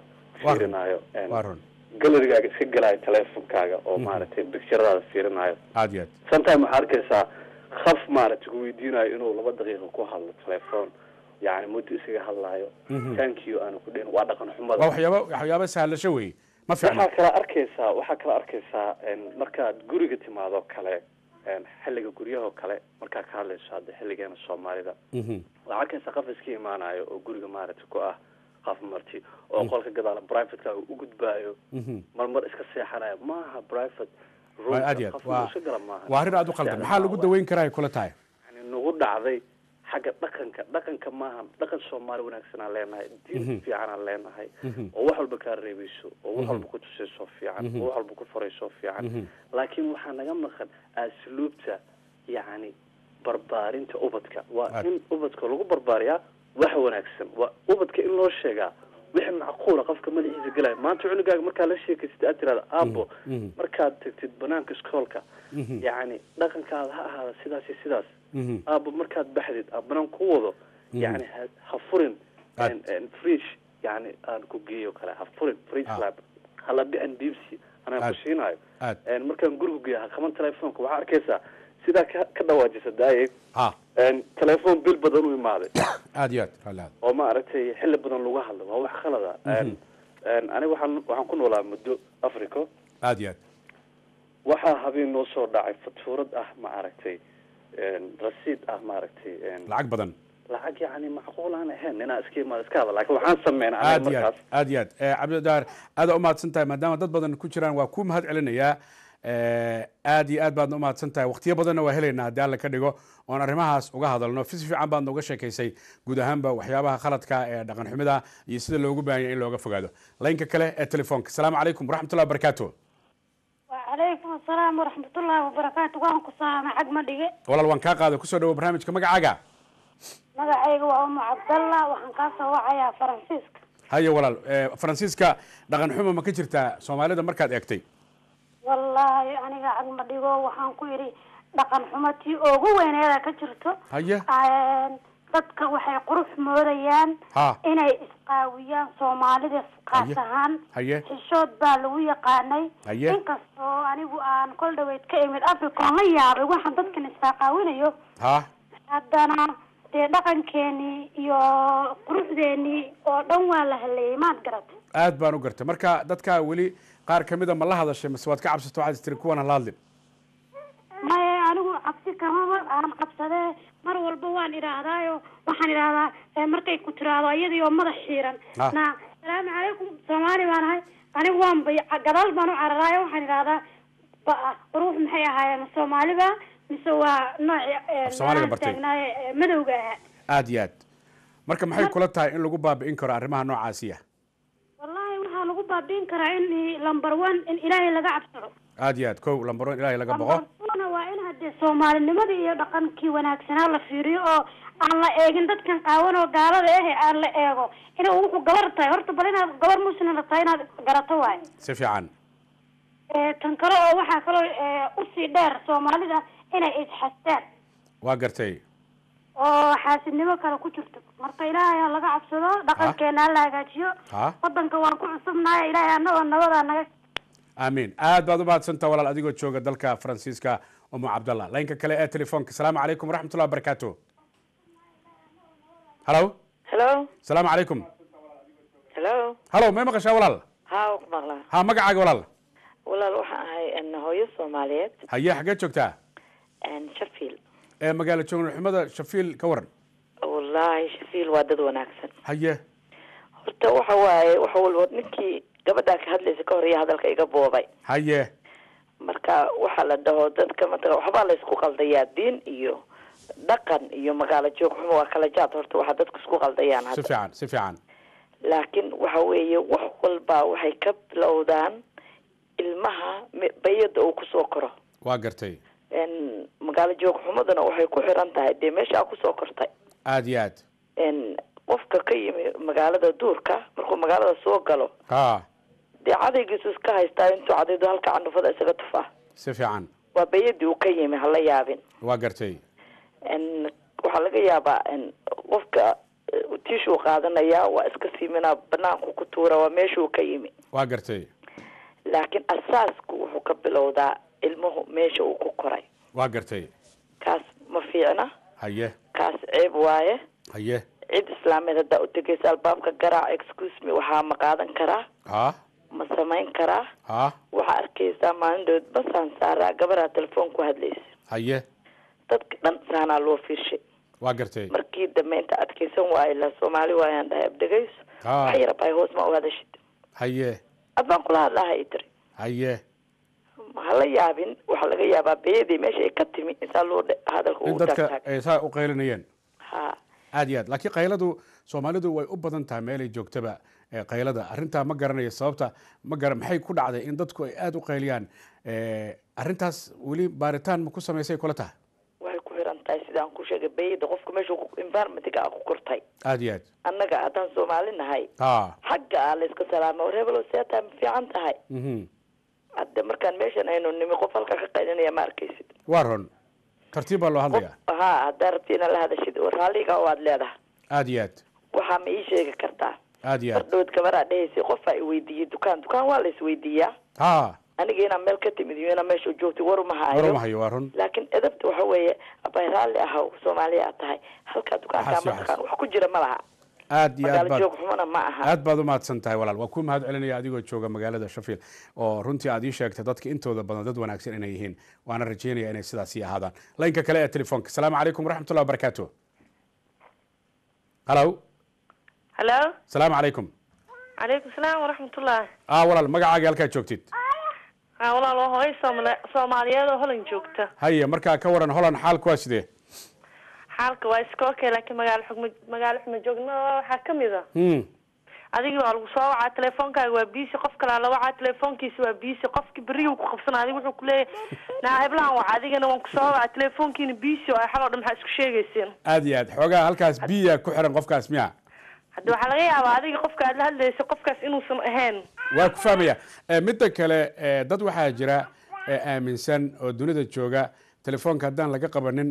run galerigaaga iska gelayo teleefonkaaga oo maaragtay bicturadaada fiirinayo aad iyo aad sometime waxaa arkaysaa kaf maaragtay ku weydiinayo inuu laba daqiiqa ku hadlo telefoon yani muddo isaga hadlaayo Mhm. thank you aanu ku dhihin waa dhaqan xumada waa waxyaaba waxyaaba sahlasho wey ma fiicna waxaa kala arkaysaa waxaa kala arkaysaa markaad guriga timaado kale en, xilliga guryahoo kale markaad ka hadlayso hadda xilligeena soomaalida. Mhm. waxaa arkaysaa qof iska imaanayo oo guriga maaragtay ku ah qof marti oo qolka gadaala privateka u gudbaayo Mhm. marmar iska seexanayo maaha private Waa arrin aad u qaldan maxaa lagu daweyn karaa kula tahay? nagu dhacday xagga dhaqanka dhaqanka maaha dhaqan soomaali wanaagsanaan leenahay diin Mhm. fiicanaan leenahay Mhm. oo wax walba kaa reebayso oo wax Mhm. walba ku tusayso fiican Mhm. oo wax walba ku farayso fiican Mhm. laakiin waxaa naga maqan asluubta yacni barbaarinta ubadka waa in ubadka lagu barbaariyaa wax wanaagsan waa ubadka in loo sheegaa wixii macquula qofka madaxiisa gelaya maanta cunugaaga markaa la sheekaysid aad tirahda aabo Mhm. markaad tagtid banaanka iskoolka Mhm. yacni dhaqankaada ha ahaada sidaas iyo sidaas Mhm. aabo markaad baxdid banaan ku wado Mhm. yani ha furin Aad. fridge yani aan ku geeyo kale ha furin fridge Ah. lab hala bixin bibsi anaan Aad. ku siinaayo aad En markaan guriga geeyo ha qaban telefoonka waxaa arkaysaa sidaa ka dhawaajisa daaye ha en telefoon bil badan u imaaday aad iyo aad aad oo maaragtay xilli badan lagu hadlo waa wax khalada Mhm. Aniga waxaan waxaan ku noolaa muddo africa aad iyo aad waxaa habeen noo soo dhacay fatuurad ah en rasiid ah maaragtay lacag badan. Lacag yani macquul aan ahayn. Inaa iska imaado iska hada laakiin waxaan sameynaa aad iyo aad markaas. aad iyo aad Eh, cabdidaar aada u mahadsan tahay maadaama dad badan ku jiraan waa ku mahad celinayaa Eh, aad iyo aad baadna u mahadsan tahay waqtiyo badanna waa helaynaa haddii alla ka dhigo oon arrimahaas uga hadalno. Si fiican baadna uga sheekaysay guud ahaanba waxyaabaha khaladka ee dhaqan xumida iyo sida loogu baahan yahay in looga fogaado. Laynka kale ee telefoonka. Asalaamu calaykum waraxmatullahi wabarakaatu calaykum asalaam waraxmatullaahi wabarakaatu waan ku saama xag ma dhige. Walaal waan kaa qaada ku soo dhawo barnaamijka magacaaga. Magacayga waa umu cabdallah. Waxaan kaa soo wacayaa faransiiska. Haya walaal. Eh, faransiiska dhaqan xumo ma ka jirtaa? Soomaalida markaad eegtay. Wallaahi aniga xag ma dhigo. Waxaan ku idhi dhaqan xumo tii ugu weyneeda ka jirto. Haya dadka waxay qurux moodayaan inay isqaawiyaan soomaalida Haye. ahaan xishood baa lagu yaqaanay. Inkastoo anigu aan kol dhaweyd ka imid africa oon la yaabay waxaan dadkan isqaaqaawinayo ha. Haddana dee dhaqankeenii iyo quruxdeenii oo dhan waa la haleeyey maad garatay aad baan u gartay. Marka dadkaa weli qaar kamida ma la hadashay mase waad ka cabsato waxaad istiri kuwan hala hadlin cabsi kamaba aan cabsadee mar walba waan idhaahdaayo waxaan idhaahdaa markay ku tiraahdo iyadii oo madax xiiran Ah. na salaamu calaykum soomaali baan ahay. Anigu waan bay gadaal baan u cararaayo waxaan idhahdaa ba- ruux maxay ahaayeen? Ma soomaaliba mise waa taagnaaye eh, madowga ahaa. Aad iyo aad. Marka maxay kula tahay in lagu baabi'in karo arrimaha noocaasiya wallaahi waxaa lagu baabiin karaa in number one in ilaahay laga cabsado. Aad iyo aad. Kow lambaroon ilaahay laga boqo lambaruna waa in hadee soomaalinimadii iyo dhaqankii wanaagsanaa la fiiriyo oo aan la eegin dadkan qaawan oo gaalada ah ee aan la eego inay wuxuu gabar tahay. Horta bal inaad gabar muslimna tahay inaad garato waayo. Si fiican. Eh, tan kale oo waxaa kaloo eh, u sii dheer soomaalida inay isxastaan waa gartay. Oo xaasidnimo kale ku jirto. Marka ilaahay ha laga cabsado dhaqankeena ha la hagaajiyo. Ha? Wadanka waan ku cusubnahay ilaahay anagoo nabadaa naga aamiin aad baad u mahadsantaa walaal adigoo jooga dalka faransiiska umu cabdallah. Laynka kale ee telefoonka asalaamu calaykum waraxmatullahi wabarakaatu halo hello? Asalaamu calaykum hello? Halo may maqashaa walaal? Ku maqlaa ha magacaaga walaal? Walaal waxaan ahay hooyo soomaaliyeed. Haye xageed joogtaa shafiil. Ee magaalo joognaxumada shafiil ka waran wallaahi shafiil waa dad wanaagsan. Haye. Horta waxa waaye waxa walba ninkii gabadhaa ka hadlaysa ka hor iyo hadalka iga boobay. Haye. Marka waxaa la dhaho dadka matala waxbaa la isku qaldayaa diin iyo dhaqan iyo magaalo joog xumo waa kala jaad horta waxaa dadku isku qaldayaan si fiican si fiican. Laakiin waxa weeye wax walba waxay ka bilowdaan ilmaha bayada uu ku soo koro. Waa gartay. Magaalo joog xumaduna waxay ku xiran tahay dee meesha aa ku soo kortay. Aad iyo aad. Qofka ka yimi magaalada duurka markuu magaalada soo galo ha dee cadaygiisu iska haystaa intuu cadaydo halka candhufada isaga tufaa si fiican waa bayadii uu ka yimi hala yaabin waa gartay. Waxaa laga yaabaa qofka eh, tishuu qaadanaya waa iska siiminaa banaanku ku tuura waa meeshuu ka yimi. Waa gartay. Laakiin asaasku wuxuu ka bilowdaa ilmuhu meesha uu ku koray. Waa gartay. Kaas ma fiicna? Haye. Kaas ceeb waaye? Haye. Cid islaameed haddaa u tegaysa albaabka garaac excuse me waxaa ma qaadan karaa? Ha ma samayn karaa? Waxaa arkaysaa maalindood basaan saaraa? Gabaraa telefoon ku hadlaysa. Haye. Dadka dhan saanaa loo fiirshay. Waa gartay. Markii dambe inta adkaysan waayo la soomaali waayaan dhahay abdhegayso wax yar bay hoos ma u hadashid haye. Adbaan kula hadlaha i tiri. Haye. Hala yaabin? Waxaa laga yaabaa beyadii meesha ay ka timi insaa loo hadalka in ugu dadka saa u qaylinayeen. Ha. Aad iyo aad. Laakiin qayladu soomaalidu way u badan tahay meelay joogtaba qaylada. Arrintaa ma garanayo sababta maxay ku dhacday in dadku ay aada u qayliyaan? Arrintaas weli baaritaan ma ku samaysay kula tahay? Waxay ku xiran tahay sidaan ku sheegay beyada qofka meesha environmentiga a ku kortay. Aad iyo aad. Annaga haddaan soomaali nahay ha xagga ah layska salaama war hebelo seetaa ma fiican tahay. Mhm. Hadda markaan meeshan aynu nimi qof halkaa ka qaylinaya ma arkaysid. Waa ron tartiib baa loo hadlaya ha haddaa rabti inaad la hadashid. War raalliga waad leedahay. Aad iyo aad. Waxaa ma ii sheegi kartaa bardhood gabaraa dhahaysay qofaa i weydiiyey dukaan. Dukaan waa la isweydiiyaa ha. Aniga inaan meel ka timid iyo inaan meesha joogtay waruma waruma hayo. Hayo waa run. Laakiin edabta waxa weeye abay raalli ahaw soomaaliya aad tahay. Halkaa dukaankaa mataqaan wax ku jira ma laha. Aad iyo aad baad aad baad u mahadsan tahay walaal. Waa ku mahad celinaya adigoo jooga magaalada sheffield oo runtii aad ii sheegtay dadka intooda badan dad wanaagsan inay yihiin. Waana rajeynaya inay sidaasi ahaadaan. Laynka kale ee telefoonka. Asalaamu calaykum waraxmatullahi wabarakaatu halo halo asalaamu calaykum calaykum salaam waraxmatullahi ah walaal magacaaga halkaad joogtid. Ha walaal waa hooyo soomali- soomaaliyeed oo holan joogta. Haye markaa ka waran holan xaalku waa sidee? Xaalka waa iska okay laakiin magaalo xugma magaalo xuma joognada waxaa ka mid a. Hmm, adigii waa lagu soo wacaa telefoonkaaga waa biisi qof kalaa la wacaa telefoonkiisa waa biisi qofkii berrigu ku qabsanaa adiga wuxuu kuleeyahay naa heblahan waca adigana waan ku soo wacaa telefoonkiina biisi oo ay xaloo dhan maxaa isku sheegayseen aad iyo aad xoogaa halkaas biya ku xiran qofkaas miya hadda waxaa laga yaabaa adiga qofka aad la hadlaysa qofkaas inuusan ahayn. Waa ku fahmaya. Eh, midda kale eh, dad waxaa jira eh, aaminsan oo dunida jooga. Telefoonka haddaan laga qabanin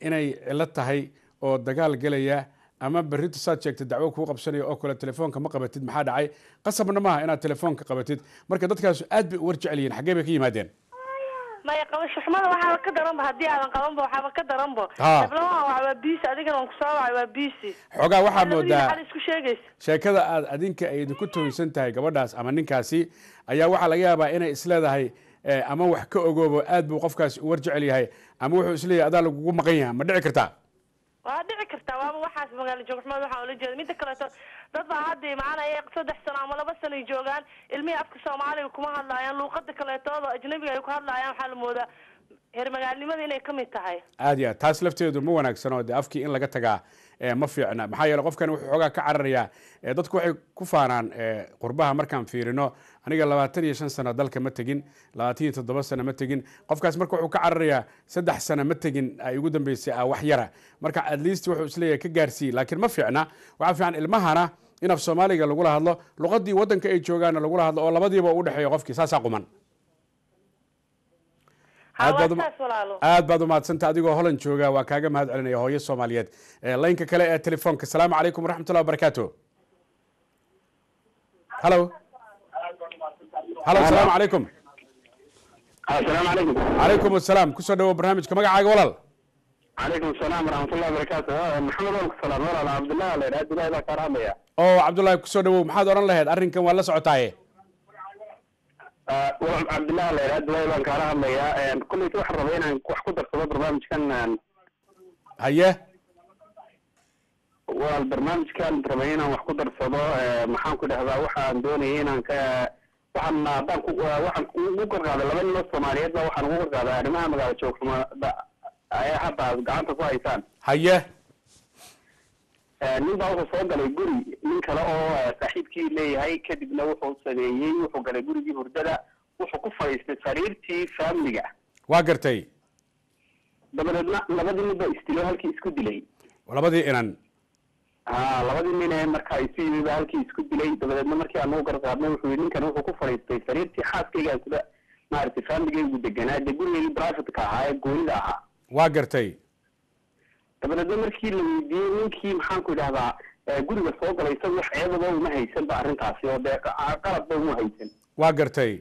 inay cilo tahay oo dagaal gelaya ama berrito saad sheegtay dacwo kuu qabsanaya oo kale telefoonka ma qabatid maxaa dhacay? Qasabna maaha inaad telefoonka qabatid. Marka dadkaas aad bay u warjecel yihiin xaggee bay ka yimaadeen maya qabasho xumada waxaaba ka daranba haddii aadan qabanba waxaaba ka daranba Ha. heblahan waca waa biisi adigana waan ku soo wacay waa biisi. Xoogaa waxaa moodaa isku sheegaysa. sheekada aad adinka ay idinku toonsan tahay gabadhaas ama ninkaasi ayaa waxaa laga yaabaa inay isleedahay eh, ama wax ka ogoobo aad buu qofkaas u warjecel yahay ama wuxuu is leeyahay adaa lagugu maqan yahay ma dhici kartaa waa dhici kartaa waaba waxaas magaalo joogxumada waxaa ula jeeda mida kaleeto dad baa hadda imaanaya saddex sano ama laba sano ay joogaan. Ilmihii afka soomaaliga kuma hadlaayaan luuqada kaleetooda ajnabiga ay ku hadlaayaan waxaa la moodaa heer magaalnimada inay ka mid tahay. Aad iyo aad taas lafteedu ma wanaagsano dee afkii in laga tagaa ma fiicna. Maxaa yeele qofkan wuxuu xoogaa ka cararayaa dadku waxay ku faanaan qurbaha markaan fiirino. Aniga labaatan iyo shan sano dalka ma tegin labaatan iyo toddoba sano ma tegin. Qofkaas marka wuxuu ka cararayaa saddex sano ma tegin ay ugu dambeysay ah wax yara. Marka at least wuxuu is leeyahay ka gaarsiiye laakiin ma fiicna. Waxaa fiican ilmahana in af soomaaliga lagula hadlo luqadii waddanka ay joogaana lagula hadlo oo labadiiba u dhexeeyo qofkii saasaa quman Aad baad umahadsanta adigoo holan jooga waa kaaga mahad celinaya hooyo soomaaliyeed. Eh, laynka kale ee telefoonka asalaamu calaykum waraxmatullahi wabarakaatu halo halo asalaamu calaykum. Asalaamu calaykum. Calaykum asalaam. Kusoo dhawo barnaamijka magacaaga walaal. Calaykum asalaam waraxmatullahi wabarakaatu Ah, maxamed waan ku salaam. Walaal cabdullahi la yidhaha abdullahi baa hadlaya oo cabdullaahi ku soo dhawow maxaad odhan lahayd arrinkan waa la socotaaye Ah, walaal cabdullahi la yidhaha abdullahi baan kaala hadlayaa kulleyta waxaan rabaa inaan wax ku darsado barnaamijkan haye walaal barnaamijkan rabay inaan wax ku darsado maxaan ku dhahdaa waxaan doonayay inaan ka waxaan haddaan ku waxaan ugu garqaaday laba nin oo soomaaliyeed baa waxaan ugu garqaaday arrimaha magaalo joogxumada ayaa hadda aad gacanta ku haysaan haye nin baa wuxuu soo galay guri nin kale oo eh, saaxiibkii leeyahay kadibna wuxuu sameeyey wuxuu galay gurigii hurdada wuxuu ku fadhiistay sariirtii faamiliga. Waa gartay? Dabadeedna labadii nin baa isdilay halkii isku dilay. Labadii inan? Ha labadii nin ee markaa isu yimi baa halkii isku dilay. Dabadeedna markii aan noo garqaadnay wuxuu yidhi ninkan wuxuu ku fadhiistay sariirtii xaaskaygaan kula maaragtay faamigaygu deganaa dee gurigeygii privateka ahaa ee goonida ahaa. Waa gartay dabadeedna markii la weydiiyey ninkii maxaan ku idhahdaa guriga soo galay isaga wax ceebaba uma haysan ba arrintaasi oo dee qa- qalabba uma haysan. Waa gartay.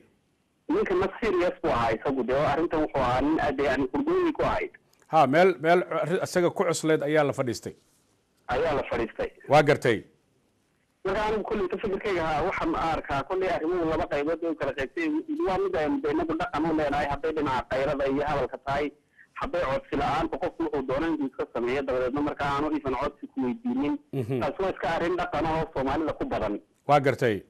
Ninkana serious buu ahaa isagu dee oo arrintan wuxuu ahaa nin aad yani hurgooyi ku ahayd. Ha meel meel isaga ku cusleed ayaa la fadhiistay. Ayaa la fadhiistay. Waa gartay. Marka anigu kolley ka fikirkayga ahaa waxaan arkaa kolley arrimuhu laba qaybood u kala qaybtay. Waa mid inagu dhaqan u leenahay hadday dhinaca kayrada iyo hadalka tahay hadday codsi la'aanta qofku wuxuu doona inuu iska sameeyo dabadeedna. Marka aanu ifan codsi ku weydiinin Mhm. taas waa iska arrin dhaqan oo soomaalida ku badan. Waa gartay.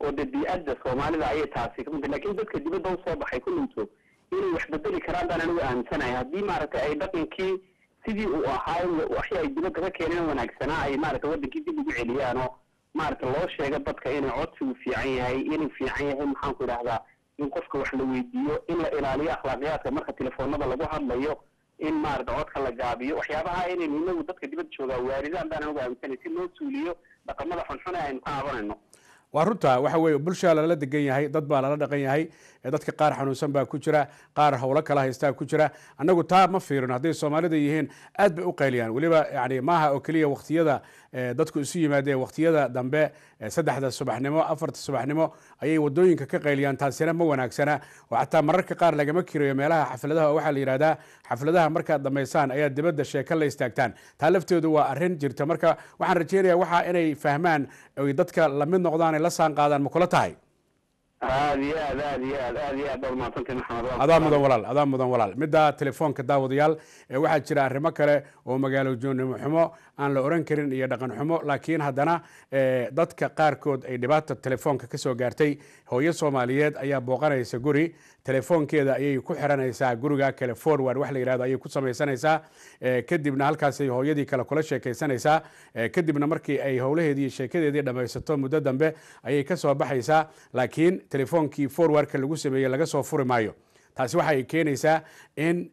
Oo de bi-adda soomaalida ayay taasi ka mid laakiin dadka dibadda u soo baxay kulleyto inay wax bedeli karaan baan anigu aaminsanahay. Haddii maaragtay ay dhaqankii sidii uu ahaa waxii ay dibadda ka keeneen wanaagsanaa ay maaragtay wadankii dib ugu celiyaan oo maaragtay loo sheego dadka inay codsigu fiican yahay inuu fiican yahay maxaan ku idhahdaa in qofka wax la weydiiyo in la ilaaliyo akhlaaqiyaadka marka telefoonada lagu hadlayo in maaragtay codka la gaabiyo waxyaabaha inaynu inagu dadka dibadda joogaa waaridaan baan anigu aaminsanay si loo suuliyo dhaqamada xunxun ee aynu ka aabanayno. Waa runta waxa weeye bulshaa lala degan yahay dad baa lala dhaqan yahay dadka qaar xanuunsan baa ku jira qaar howlo kala haystaa ku jira. Annagu taa ma fiirino hadday soomaalida yihiin aad bay u qayliyaan. Weliba yani maaha oo keliya waktiyada eh, dadku isu yimaadeen waktiyada dambe saddexda subaxnimo afarta subaxnimo ayay waddooyinka ka qayliyaan taasina ma wanaagsana. Oo xataa mararka qaar lagama kirayo meelaha xafladaha oo waxaa la yidhahdaa xafladaha markaad dhammaysaan ayaa dibadda sheeka la istaagtaan. Taa lafteedu waa arrin jirta. Marka waxaan rajeynayaa waxa inay fahmaan oy dadka la mid noqdaan la saan qaadaan ma kula tahay aad iyo aad aad iyo aad aad adaa mudan walaal adaa mudan walaal. Midda telefoonka daawadayaal waxaa jira arrimo kale oo magaalo joonnimo xumo aan la oran karin iyo dhaqan xumo. Laakiin haddana eh, dadka qaarkood ay dhibaata telefoonka ka soo gaartay hooyo soomaaliyeed ayaa booqanaysa guri. Telefoonkeeda ayay ku xiranaysaa guriga kale forward wax la yidhahdo ayay ku samaysanaysaa. Eh, kadibna halkaasay hooyadii kale kula sheekaysanaysaa eh, kadibna markii ay howlaheedii sheekadeedii dhammaysato muddo dambe ayay ka soo baxaysaa. Laakiin telefoonkii forwardka lagu sameeyey laga soo furi maayo. Taasi waxa ay keenaysaa in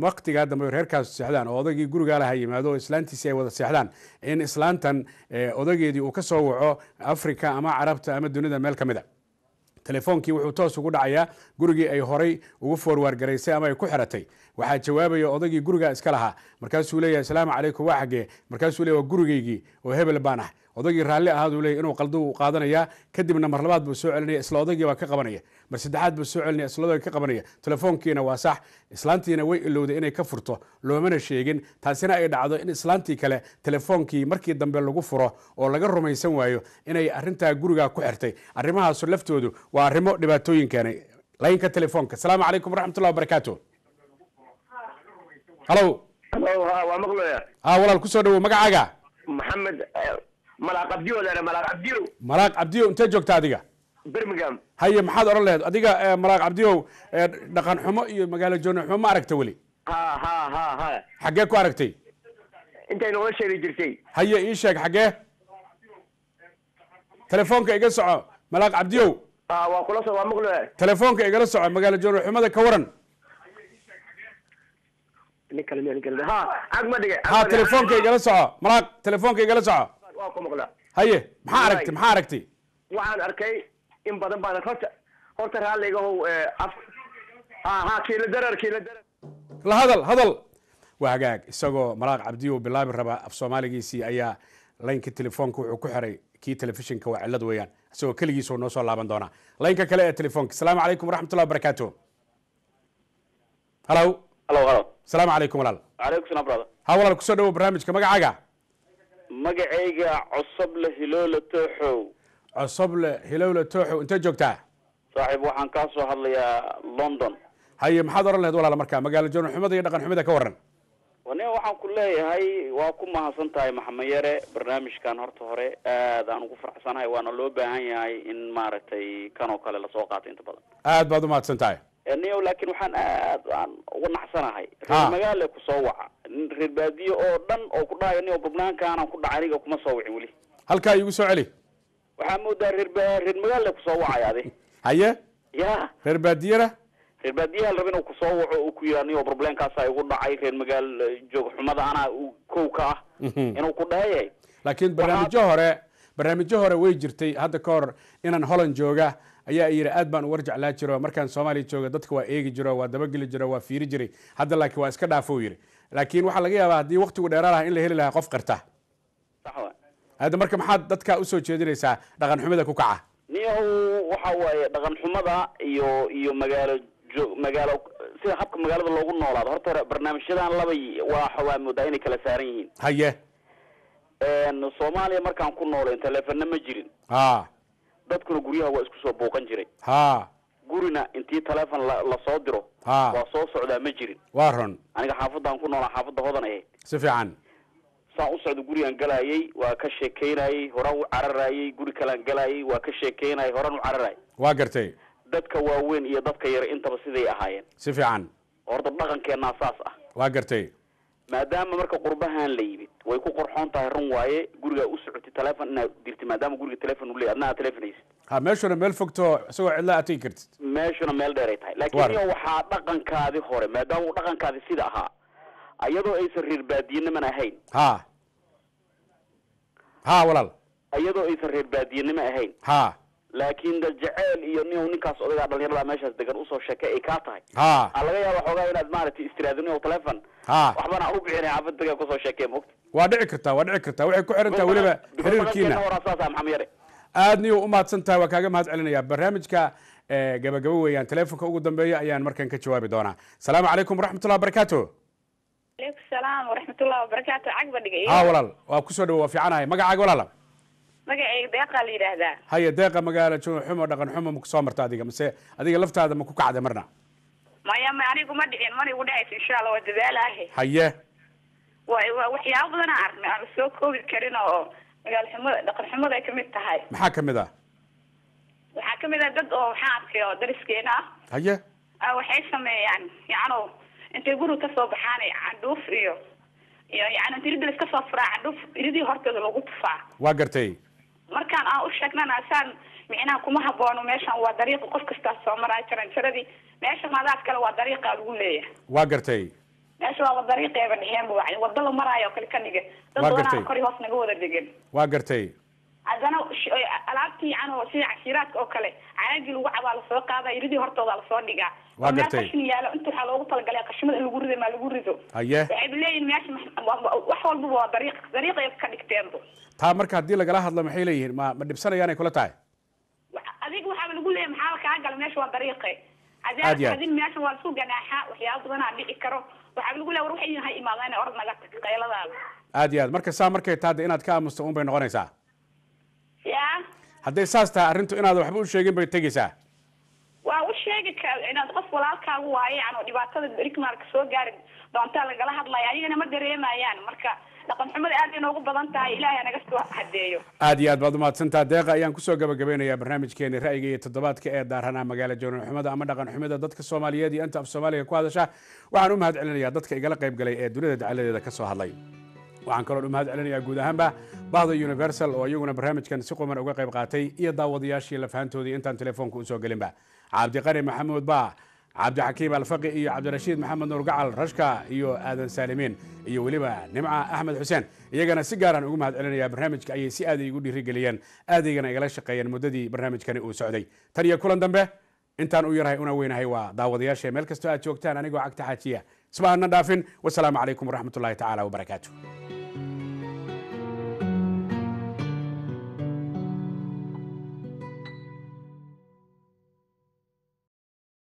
waqtigaa dambe reerkaas seexdaan oo odaygii gurigaa laha yimaado oo islaantiisi ay wada seexdaan. In islaantan odageedii uu ka soo waco africa ama carabta ama dunida meel ka mid a telefoonkii wuxuu toos ugu dhacayaa gurigii ay horay ugu foorwaar garaysay ama ay ku xiratay. Waxaa jawaabaya odaygii gurigaa iska lahaa. Markaasuu leeyahay asalaamu calaykum waa xaggee. Markaasuu leeyahy waa gurigaygii oo hebel baan ah odaygii raalli ahaaduu leeyahy inuu qaldo u qaadanaya kadibna mar labaad buu soo celinaya isla odaygii baa ka qabanaya. Mar saddexaad buu soo celinaya isla odaygii ka qabanaya. Telefoonkiina waa sax islaantiina way ilowday inay ka furto loomana sheegin. Taasina ay dhacdo in islaantii kale telefoonkii markii dambe lagu furo oo laga rumaysan waayo inay arintaa gurigaa ku xirtay. Arrimahaasu laftoodu waa arrimo dhibaatooyin keenay laynka telefoonka. Asalaamu calaykum waraxmatullahi wabarakaatu halow waa maqlaya. Ha walaal ku soo dhawow magacaaga. Maxamed eh, malaaq abdiyo leena malaaq abdiyo malaaq cabdiyow intee joogta adiga? Birmingham. Haye maxaad odhan laheed adiga eh, malaaq cabdiyow eh, dhaqan xumo iyo magaalo jooni xumo ma aragta weli? Ha ha ha ha. Xaggee ku aragtay? Intay nooga sheegi jirtay. Haye ii sheeg xaggee. Telefoonka iga soco malaaq cabdiyow waa kula soo waa maqlaya telefoonka igala soco magaalo jooni xumada ka waran. Ha telefoonka igala soco malaaq telefoonka igala soco waa ku maqla. Haye maxaa aragtay maxaa aragtay? Waxaan arkay in badan baan horta horta raalligahow af ha ha kiila darar kiila darar. La hadal hadal. Waa hagaag. Isagoo malaaq cabdiyow bilaabi raba af soomaaligiisii ayaa laynka telefoonka wuxuu ku xiray. Kii telefishinka waa cillad weeyaan. Isagoo keligiisuu noo soo laaban doonaa. Laynka kale ee telefoonka. Asalaamu calaykum waraxmatullahi wabarakaatu halow halo halo asalaamu calaykum walaal. Calaykum salaam brother. Ha walaal ku soo dhawow barnaamijka magacaaga magacayga cosoble hiloola tooxow. Cosoble hilowle tooxow intee joogtaa saaxiib waxaan kaa soo hadlayaa london. Haye maxaad oran laheed walaal marka magaalo jooni xumada iyo dhaqan xumida ka waran wane waxaan ku leeyahay waa ku mahadsan tahay maxamed yare barnaamijkan horta hore aad aan ugu faraxsanahay waana loo baahan yahay in maaragtay kan oo kale la soo qaato inta badan. Aad baad umahadsan tahay niyo laakiin waxaan aad aan uga naxsanahay. Ha. reer magaale ku soo waca. Nin reer baadiye oo dhan oo ku dhahayo niyo bugnaankaanaan ku dhacay aniga kuma soo wicin weli. Halkaa iigu soo celi. Waxaa moodaa reer reer magaale ku soo wacay adi. Haye? Ya. Reer baadiyana reer baadiyaha la raba inuu ku soo waco uu ku yidhaa niyo problemkaasa igu dhacay reer magaal joog xumada anaa kow ka ah. Mhm. inuu ku dhahayahay laakiin barnaamijyo hore barnaamijyo hore way jirtay hadda ka hor inaan holland jooga ayaa yidhi aad baan u war jeclaa jiro markaan soomaaliya jooga dadka waa eegi jiro waa dabageli jiro waa fiiri jiray. Hadda laakiin waa iska dhaafo uu yidhi laakiin waxaa laga yaabaa haddii waqtigu dheeraa lahaa in la heli lahaa qof wa hadda marka maxaad dadka u soo jeedinaysaa dhaqan xumida ku kaca? Niyahow waxa waaye dhaqan xumada iyo iyo magaalo jo magaalo sida habka magaalada loogu noolaado. Horta hore barnaamijyadan laba waa waa moodaa inay kala saaran yihiin. Haye soomaaliya markaan ku noolayn teleefonna ma jirin. Ha dadkuna guryaha waa isku soo booqan jiray. Ha gurina intii teleefon la la soo diro Ha. waa soo socdaa ma jirin. Waa run. Aniga xaafadaan ku noolaa xaafadda hodan ahayd si fiican. Saan u socda gurigaan galayay waa ka sheekeynayay horaan u cararayay guri kalaan galayay waa ka sheekeynayay horaan u cararayay waa gartay. Dadka waaweyn iyo dadka yar intaba siday ahaayeen. Si fiican. Horta dhaqankeenaa saas ah. Waa gartay maadaama marka qurbahan la yimid way ku qorxoon tahay run waaye gurigaa u socotay teleefon inaad dirtid maadaama guriga teleefon u leeyahay adna aad teleefonaysid ha meeshuna meel fogto isagoo cidla aad tegi kartid. Meeshuna meel dheer ay tahay. Laakiin iyo waxaa dhaqankaadi hore maadaama uu dhaqankaadi sida ahaa iyadoo aysan reer baadiyeniman ahayn. Ha. Ha walaal. Iyadoo aysan reer baadiyenimo ahayn. Ha laakiin da jeceel iyo nin ninkaas odagaa dhalinyarada meeshaas degan u soo sheekay ay kaa tahay. Ha. Aa laga yaaba xoogaa inaad maaragtay istiraadin oo telefon. Waxbana aan u bixinay xaafadaga ku soo sheekee mogta waa dhici kartaa waa dhici kartaa. Waxay ku xiran tahay weliba xiriirkiina. saasa maxamed yare. Aad niyo u mahadsan tahay waa kaaga mahad celinaya barnaamijka eh, gabagabo weeyaan teleefonka ugu dambeeya ayaan markan ka jawaabi doonaa. Salaamu calaykum waraxmatullahi wabarakaatu aleykum salaam waraxmatullahi wabarakaatu cagba dhigay. Ha walaal. Waa ku soo dhawo waa fiicanahay. Magacaaga walaala magacayga deeqaa la yidhaahdaa? Haye deeqa magaalo xumo dhaqan xumo ma ku soo marta adiga mise adiga laftaada ma ku kacday marna? Maya ma anigu ma dhicin mana igu dhacaysa insha allah waa dadaalaahe haye. Waa waxyaabo badan aan aragnay aan la soo koobi karin oo magaalo xumada dhaqan xumada ay ka mid tahay. Maxaa ka mid ah? Waxaa ka mid ah dad oo waxaan arkay oo dariskeena ah. Haye. Ah, waxay sameeyaan yacno intay guriga ka soo baxaan candhuuf iyo iyo yani inta iridda iska soo furaa candhuuf iridii horteeda lagu tufaa. Waa gartay markaan aan u sheegnana asaan micnaha kuma haboono meeshan waa dariiqa qof kastaa soo maraayo jaranjaradii. Meesha madaad kale waa dariiqa lagu leeyahay. Waa gartay? Meesha waaba dariiqeeba dhexeenba waa wada la maraayo kale ka dhiga dad badanaa kori hoos naga wada degan waa gartay? Haddana alaabtii yani oo sida cashiiraadka oo kale caagii lagu cabaa la soo qaada iridii hortooda la soo dhigaa. Waa gartay. qashin yaalo inta waxaa loogu talagalay qashimada in lagu rido maa lagu rido. Haye. Waxayba leeyihiin meesha wax walbaba waa dariiq dariiqay ka dhigteenba taa marka haddii lagala hadlo maxay leeyihiin? Ma ma dhibsanayaanay kula tahay? Adiga waxaaba lagu leeyahay maxaa kaa gala meesha waa dariiqe Aad hadin meesha waa lasu ganaaxaa waxyaaba badanaa dhici karo. Waxaaba lagu leeyahay war waxay ha imaadaan orod naga tag qayladaada. Aad iyo aad marka saa markay taada inaad ka aamusto un bay noqonaysaa? Ya? Hadday saas tahay arrintu inaad waxba u sheegin bay tegeysaa waa u sheegi ka inaad qof walaalkaagu waaye yani dhibaatada berikmaarka soo gaari doontaa lagala hadlaya ayagana ma dareemayaan. Marka dhaqan xumada aad inoogu badan tahay. Ilaahay naga soo hadeeyo aad iyo aad baad umahadsantaa deeqa ayaan ku soo gabagabeynayaa barnaamijkeeni ra'yiga iyo toddobaadka ee daaranaa magaala joonan xumada ama dhaqan xumida dadka soomaaliyeed iyo inta af soomaaliga ku hadasha waxaan u mahad celinayaa dadka igala qayb galay ee dunida dacaladeeda ka soo hadlay. Waxaan kaloo u mahad celinayaa guud ahaanba bahda universal oo iyaguna barnaamijkan si quman uga qayb qaatay iyo daawadayaashii lafahantoodii. Intaan telefoonka u soo gelinba cabdiqani maxamuud ba cabdixakiim alfaqi iyo cabdirashiid maxamed nuur gacal rashka iyo aadan saalimiin iyo weliba nimca axmed xuseen. Iyagana si gaaraan ugu mahad celinayaa barnaamijka ayay si aaday igu dhiirigeliyeen. Aadaygana igala shaqeeyeen muddadii barnaamijkani uu socday. Tan iyo kulan dambe intaan u yarahay una weynahay waa daawadayaasha meel kastoo aad joogtaan anigoo cagta xaajiya isma aanan dhaafin. Wasalaamu calaykum waraxmatullahi tacaala wabarakaatu